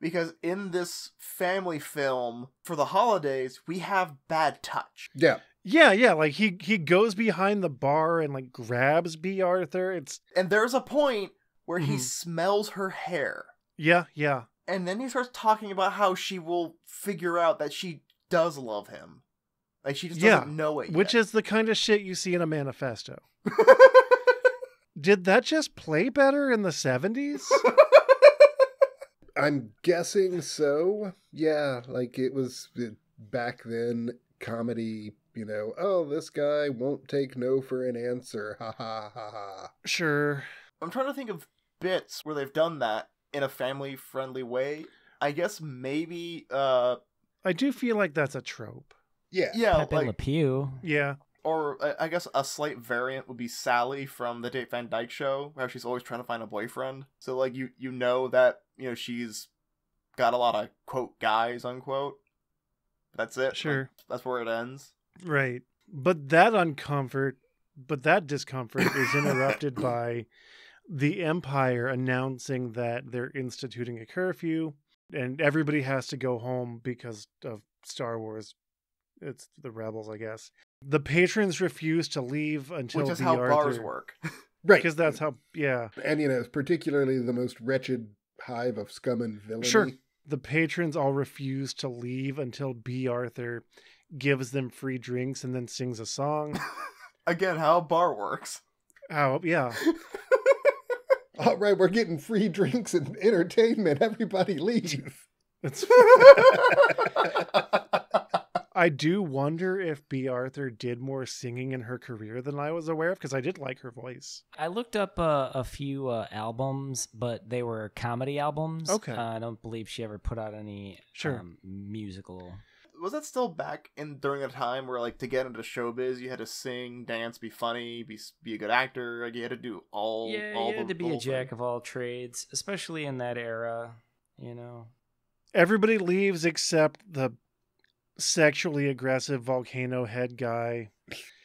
because in this family film for the holidays, we have bad touch. Yeah. Yeah, yeah. Like he he goes behind the bar and like grabs Bea Arthur. It's And there's a point where he Mhm. smells her hair. yeah, yeah. And then he starts talking about how she will figure out that she does love him. Like she just Yeah, doesn't know it Which is the kind of shit you see in a manifesto. Did that just play better in the 70s? I'm guessing so. Yeah, like it was uh, back then comedy, you know, oh, this guy won't take no for an answer. Ha ha ha ha. sure. I'm trying to think of bits where they've done that in a family friendly way. I guess maybe uh I do feel like that's a trope. Yeah. yeah, Pepe like Le Pew. Yeah. Or uh, I guess a slight variant would be Sally from the Dick Van Dyke show, where she's always trying to find a boyfriend. So like you you know that you know she's got a lot of quote guys unquote. That's it. Like, Sure. that's where it ends. Right. But that uncomfort, but that discomfort is interrupted by the Empire announcing that they're instituting a curfew and everybody has to go home because of Star Wars. It's the rebels, I guess. The patrons refuse to leave until which is how Arthur, bars work. Right. Because that's how, yeah. And, you know, particularly the most wretched hive of scum and villainy. Sure. The patrons all refuse to leave until Bea Arthur gives them free drinks and then sings a song. Again, how a bar works. Oh, yeah. All right, we're getting free drinks and entertainment. Everybody leave. It's I do wonder if Bea Arthur did more singing in her career than I was aware of because I did like her voice. I looked up uh, a few uh, albums, but they were comedy albums. Okay. Uh, I don't believe she ever put out any Sure. um, musical. Was that still back in during a time where like to get into showbiz you had to sing, dance, be funny, be be a good actor, like you had to do all yeah, all you had to be a whole jack of all trades, especially in that era. You know. Everybody leaves except the sexually aggressive volcano head guy.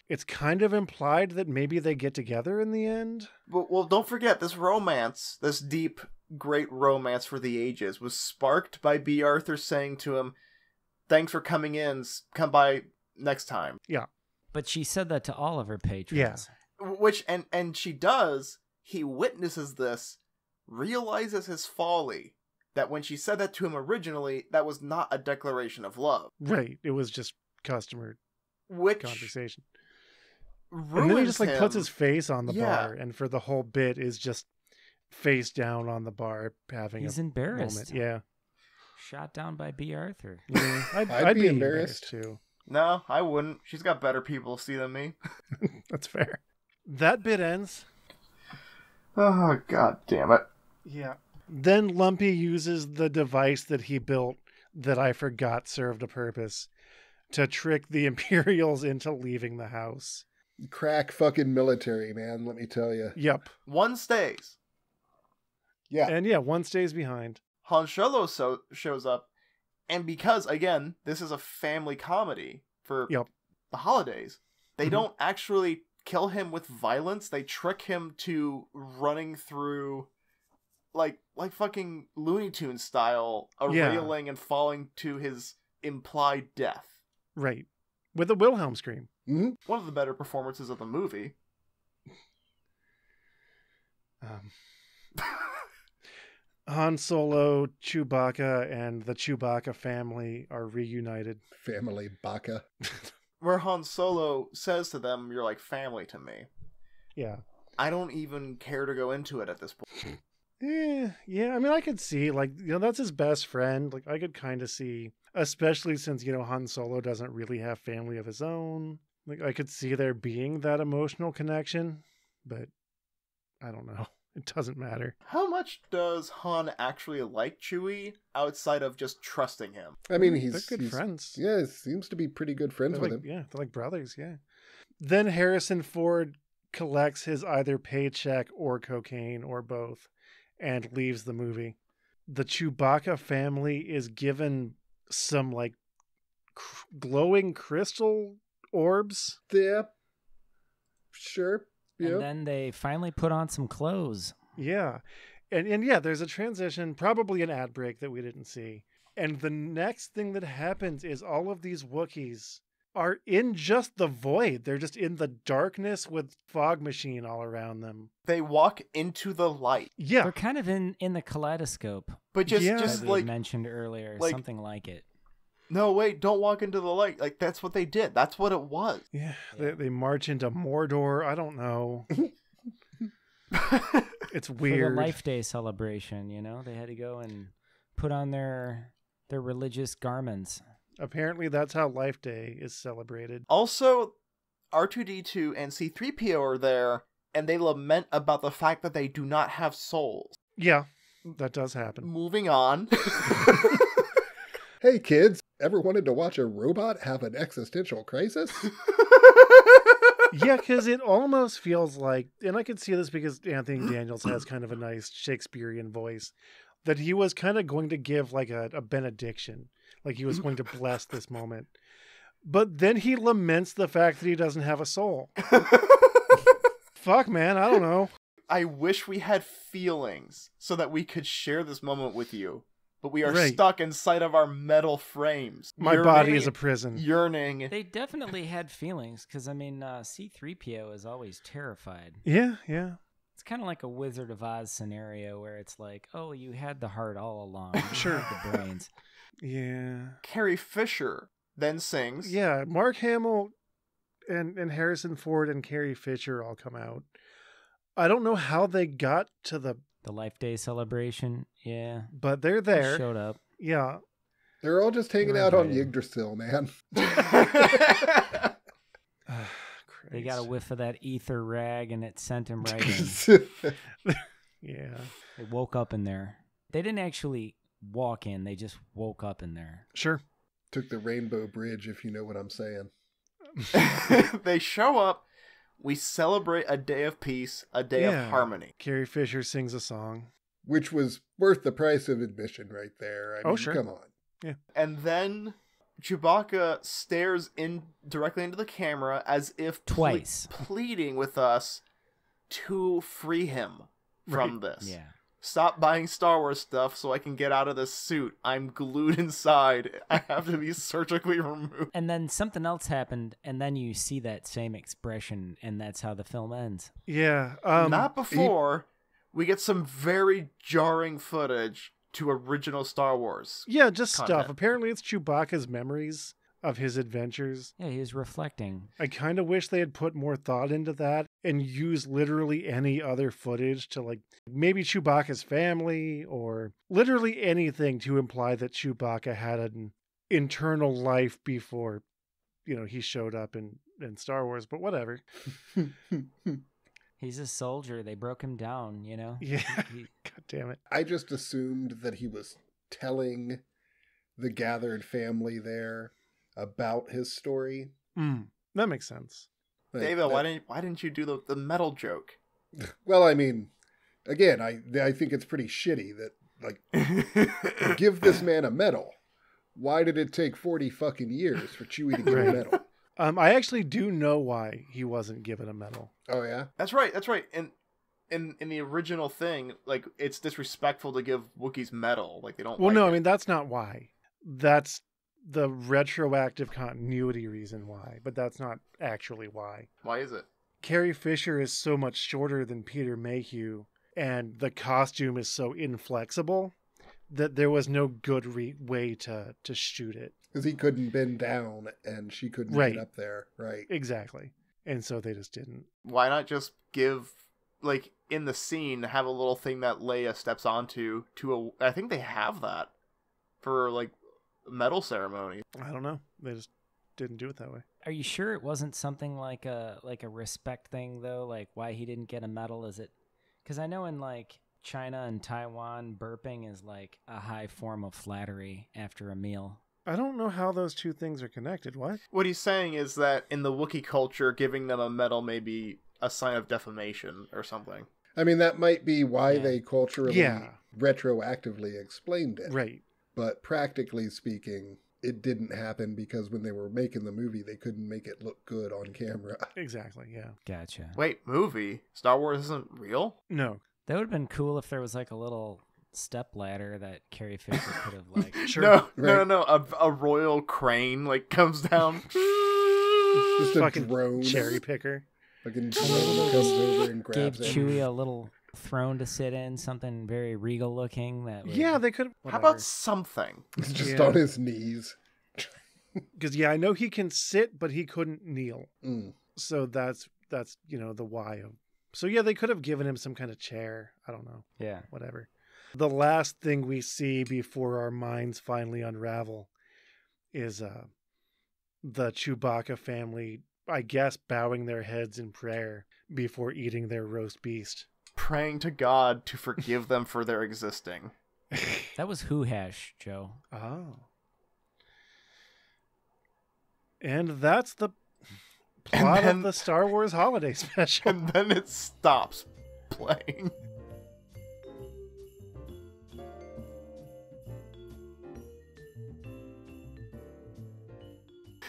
It's kind of implied that maybe they get together in the end. Well, well, don't forget this romance, this deep, great romance for the ages, was sparked by Bea Arthur saying to him, "Thanks for coming in. Come by next time." Yeah. But she said that to all of her patrons. Yeah. Which and and she does. He witnesses this, realizes his folly. That when she said that to him originally, that was not a declaration of love, Right. It was just customer which conversation. ruins And then he just like puts his face on the Yeah. bar and for the whole bit is just face down on the bar having He's a embarrassed. moment. Yeah. Shot down by Bea Arthur. Yeah, I'd, I'd I'd be be, embarrassed. embarrassed too. No, I wouldn't. She's got better people to see than me. That's fair. That bit ends. Oh god damn it. Yeah. Then Lumpy uses the device that he built that I forgot served a purpose to trick the Imperials into leaving the house. Crack fucking military, man, let me tell you. Yep. One stays. Yeah. And yeah, one stays behind. Han Solo so- shows up, and because again, this is a family comedy for Yep. the holidays, they Mhm. don't actually kill him with violence. They trick him to running through, like like fucking Looney Tunes style, a Yeah. railing and falling to his implied death. Right. With a Wilhelm scream. Mhm. One of the better performances of the movie. Um, Han Solo, Chewbacca, and the Chewbacca family are reunited. Family Baka. Where Han Solo says to them, "You're like family to me." Yeah. I don't even care to go into it at this point. Eh, yeah, I mean, I could see, like, you know, that's his best friend. Like, I could kind of see, especially since, you know, Han Solo doesn't really have family of his own. Like, I could see there being that emotional connection, but I don't know. It doesn't matter. How much does Han actually like Chewie outside of just trusting him? I mean, They're he's good he's- friends. Yeah, he seems to be pretty good friends They're with like, him. yeah, they're like brothers, yeah. Then Harrison Ford collects his either paycheck or cocaine or both and leaves the movie. The Chewbacca family is given some like cr- glowing crystal orbs. Yeah, sure. And then they finally put on some clothes. Yeah. And and yeah, there's a transition, probably an ad break that we didn't see. And the next thing that happens is all of these Wookiees are in just the void. They're just in the darkness with fog machine all around them. They walk into the light, Yeah. They're kind of in in the kaleidoscope but just Yeah. just we like mentioned earlier, like- something like it. no wait, don't walk into the light. Like that's what they did. That's what it was. Yeah, Yeah. They, they march into Mordor. I don't know. It's weird. For weird. the Life Day celebration, you know, they had to go and put on their their religious garments. Apparently, that's how Life Day is celebrated. also, R2D2 and C3PO are there, and they lament about the fact that they do not have souls. Yeah, that does happen. Moving on. Hey kids, ever wanted to watch a robot have an existential crisis? yeah, because it almost feels like, and I could see this because Anthony Daniels has kind of a nice Shakespearean voice, that he was kind of going to give like a, a benediction, like he was going to bless this moment. But then he laments the fact that he doesn't have a soul. Fuck, man, I don't know. I wish we had feelings so that we could share this moment with you, but we are Right. stuck inside of our metal frames. My body is a prison. yearning. They definitely had feelings because I mean, uh, C-3PO is always terrified. Yeah, yeah. It's kind of like a Wizard of Oz scenario where it's like, oh, you had the heart all along, you Sure. had the brains. Yeah. Carrie Fisher then sings. Yeah, Mark Hamill and and Harrison Ford and Carrie Fisher all come out. I don't know how they got to the The Life Day celebration, yeah, but they're there. they there. showed up. Yeah. They're all just hanging They were out on. Yggdrasil, man. They got a whiff of that ether rag and it sent him right in. Yeah. they woke up in there. They didn't actually walk in; they just woke up in there. Sure. Took the Rainbow Bridge, if you know what I'm saying. they show up. We celebrate a day of peace, a day Yeah. of harmony. Carrie Fisher sings a song. Which was worth the price of admission right there. I Oh, mean, sure. come on. Yeah. And then Chewbacca stares in directly into the camera as if ple- Twice. pleading with us to free him from this. Yeah. Stop buying Star Wars stuff so I can get out of this suit. I'm glued inside. I have to be surgically removed. And then something else happened, and then you see that same expression, and that's how the film ends. Yeah. Um Not before we get some very jarring footage to original Star Wars. Yeah, just stuff. Apparently it's Chewbacca's memories of his adventures. Yeah, he was reflecting. I kind of wish they had put more thought into that and used literally any other footage to like maybe Chewbacca's family or literally anything to imply that Chewbacca had an internal life before you know he showed up in in Star Wars, but whatever. He's a soldier. They broke him down, you know? Yeah. He- God damn it. I just assumed that he was telling the gathered family there about his story. Mm, that makes sense. Like, David, why didn't why didn't you do the, the metal joke? Well, I mean, again, I I think it's pretty shitty that like give this man a medal. Why did it take forty fucking years for Chewie to get a medal? Um, I actually do know why he wasn't given a medal. Oh yeah, That's right. That's right. And in in the original thing, like it's disrespectful to give Wookiees medal. Like they don't. Well, like no, it. I mean that's not why. That's the retroactive continuity reason why, but that's not actually why. why is it? Carrie Fisher is so much shorter than Peter Mayhew and the costume is so inflexible that there was no good re- way to to shoot it. Because he couldn't bend down and she couldn't Right. get up there. Right. Exactly. And so they just didn't. Why not just give like in the scene have a little thing that Leia steps onto to a I think they have that for like medal ceremony. I don't know. They just didn't do it that way. Are you sure it wasn't something like a like a respect thing though? Like why he didn't get a medal? Is it because I know in like China and Taiwan, burping is like a high form of flattery after a meal. I don't know how those two things are connected. What? What he's saying is that in the Wookiee culture, giving them a medal may be a sign of defamation or something. I mean, that might be why Yeah. they culturally Yeah. retroactively explained it. Right. But practically speaking, it didn't happen because when they were making the movie, they couldn't make it look good on camera. Exactly. Yeah. Gotcha. Wait, movie? Star Wars isn't real? No. That would have been cool if there was like a little step ladder that Carrie Fisher could have like. Sure. No, no, Right. no. A, a royal crane like comes down. Just a Fucking drone. cherry picker. Fucking drone comes over and gave grabs it. Chewie a little throne to sit in, something very regal looking. That would, Yeah, they could. How about something? He's just Yeah. on his knees. Because yeah, I know he can sit, but he couldn't kneel. Mm. So that's that's you know the why of. So yeah, they could have given him some kind of chair. I don't know. yeah. Whatever. The last thing we see before our minds finally unravel is uh the Chewbacca family, I guess, bowing their heads in prayer before eating their roast beast. Praying to God to forgive them for their existing. That was Who Hash, Joe. Oh. And that's the plot then- of the Star Wars holiday special. And then it stops playing.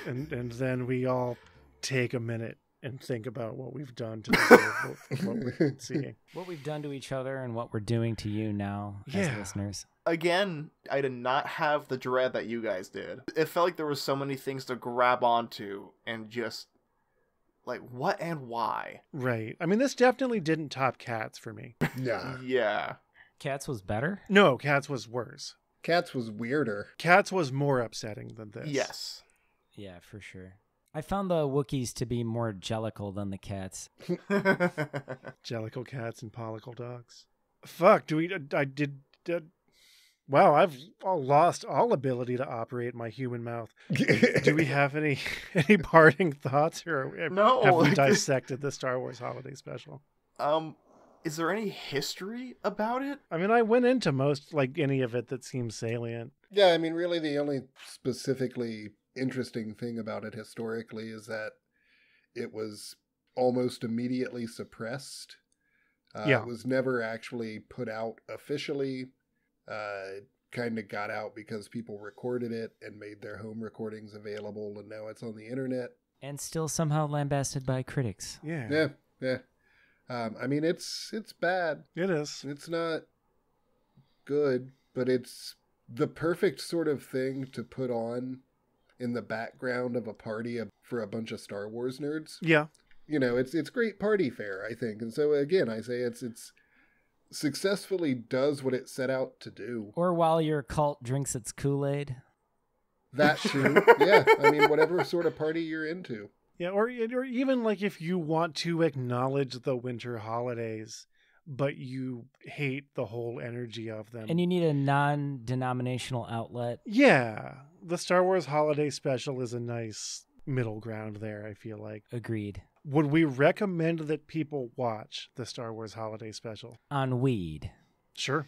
And and then we all take a minute and think about what we've done to deserve what, what we're seeing. What we've done to each other and what we're doing to you now Yeah. as listeners. Again, I did not have the dread that you guys did. It felt like there was so many things to grab onto and just like what and why. Right. I mean, this definitely didn't top Cats for me. Nah. Yeah. Cats was better. No, Cats was worse. Cats was weirder. Cats was more upsetting than this. Yes. Yeah, for sure. I found the Wookiees to be more jellicle than the cats. Jellicle cats and pollicle dogs. Fuck. Do we? I did. did wow, I've lost all ability to operate my human mouth. Do we have any any parting thoughts, or have, No, have we dissected the Star Wars Holiday Special? um is there any history about it? I mean, I went into most like any of it that seems salient. Yeah, I mean, really, the only specifically interesting thing about it historically is that it was almost immediately suppressed. Uh, Yeah. It was never actually put out officially. Uh, kind of got out because people recorded it and made their home recordings available, and now it's on the internet. And still somehow lambasted by critics. Yeah, Yeah, yeah. Um, I mean, it's it's bad. it is. It's not good, but it's the perfect sort of thing to put on in the background of a party of- for a bunch of Star Wars nerds. Yeah, You know, it's it's great party fare, I think. And so again, I say it's it's successfully does what it set out to do. Or while your cult drinks its Kool Aid. That too. yeah, I mean, whatever sort of party you're into. yeah, or or even like if you want to acknowledge the winter holidays, but you hate the whole energy of them. And you need a non denominational outlet. yeah, the Star Wars Holiday Special is a nice middle ground there. I feel like. Agreed. Would we recommend that people watch the Star Wars Holiday Special? On weed. Sure.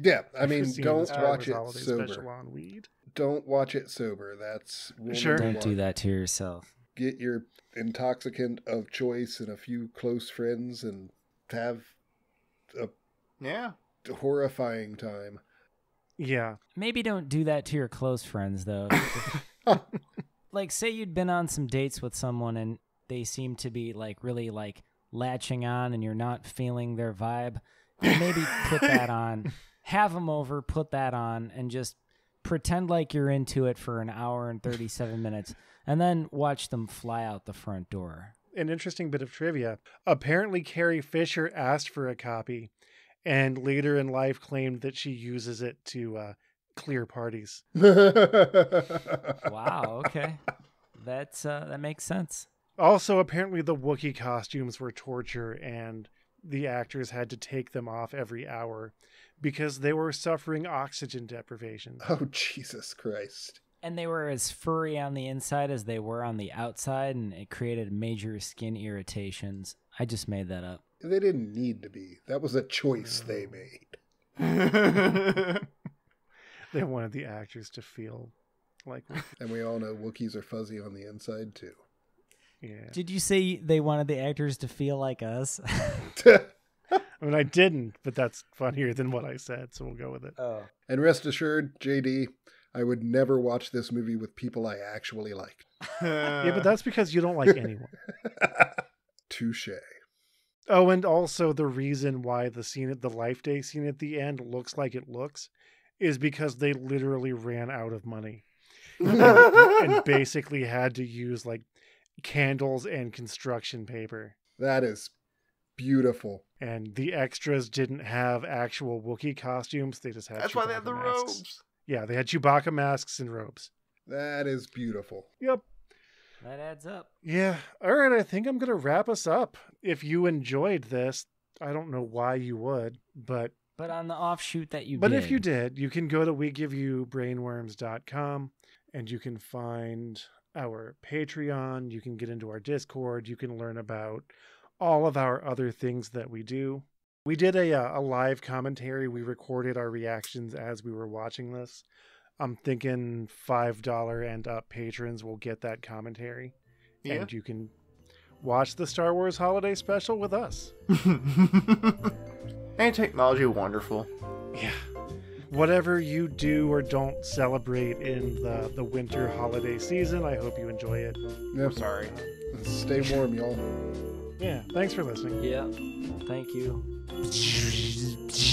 Yeah, I mean, don't Star watch Wars it Holiday sober. Special on weed. Don't watch it sober. That's Sure. Don't do that to yourself. get your intoxicant of choice and a few close friends and have a Yeah. horrifying time. Yeah. Maybe don't do that to your close friends, though. like, say you'd been on some dates with someone and they seem to be like really like latching on and you're not feeling their vibe. Maybe put that on. Have them over, put that on, and just pretend like you're into it for an hour and 37 minutes, and then watch them fly out the front door. An interesting bit of trivia. Apparently, Carrie Fisher asked for a copy, and later in life claimed that she uses it to uh, clear parties. Wow. Okay. That's uh, that makes sense. Also, apparently, the Wookiee costumes were torture, and the actors had to take them off every hour because they were suffering oxygen deprivation. oh, Jesus Christ. And they were as furry on the inside as they were on the outside, and it created major skin irritations. I just made that up. They didn't need to be. That was a choice they made. They wanted the actors to feel like, And we all know Wookiees are fuzzy on the inside, too. yeah. Did you say they wanted the actors to feel like us? I mean, I didn't, but that's funnier than what I said, so we'll go with it. oh. and rest assured, JD, I would never watch this movie with people I actually liked. Yeah, but that's because you don't like anyone. Touche. Oh, and also the reason why the scene at the Life Day scene at the end looks like it looks is because they literally ran out of money and basically had to use like candles and construction paper. That is beautiful. And the extras didn't have actual Wookiee costumes; they just had. That's why they had the masks. robes. Yeah, they had Chewbacca masks and robes. That is beautiful. Yep. That adds up. Yeah. All right. I think I'm going to wrap us up. If you enjoyed this, I don't know why you would, but But on the offshoot that you but did, if you did, you can go to wegiveYouBrainworms.com and you can find our Patreon. You can get into our Discord. You can learn about all of our other things that we do. We did a, uh, a live commentary. We recorded our reactions as we were watching this. I'm thinking $5 and up patrons will get that commentary. Yeah. And you can watch the Star Wars Holiday Special with us. Ain't technology wonderful? Yeah. Whatever you do or don't celebrate in the, the winter holiday season, I hope you enjoy it. Yep. Sorry. Stay warm, y'all. Yeah. Thanks for listening. Yeah. Thank you.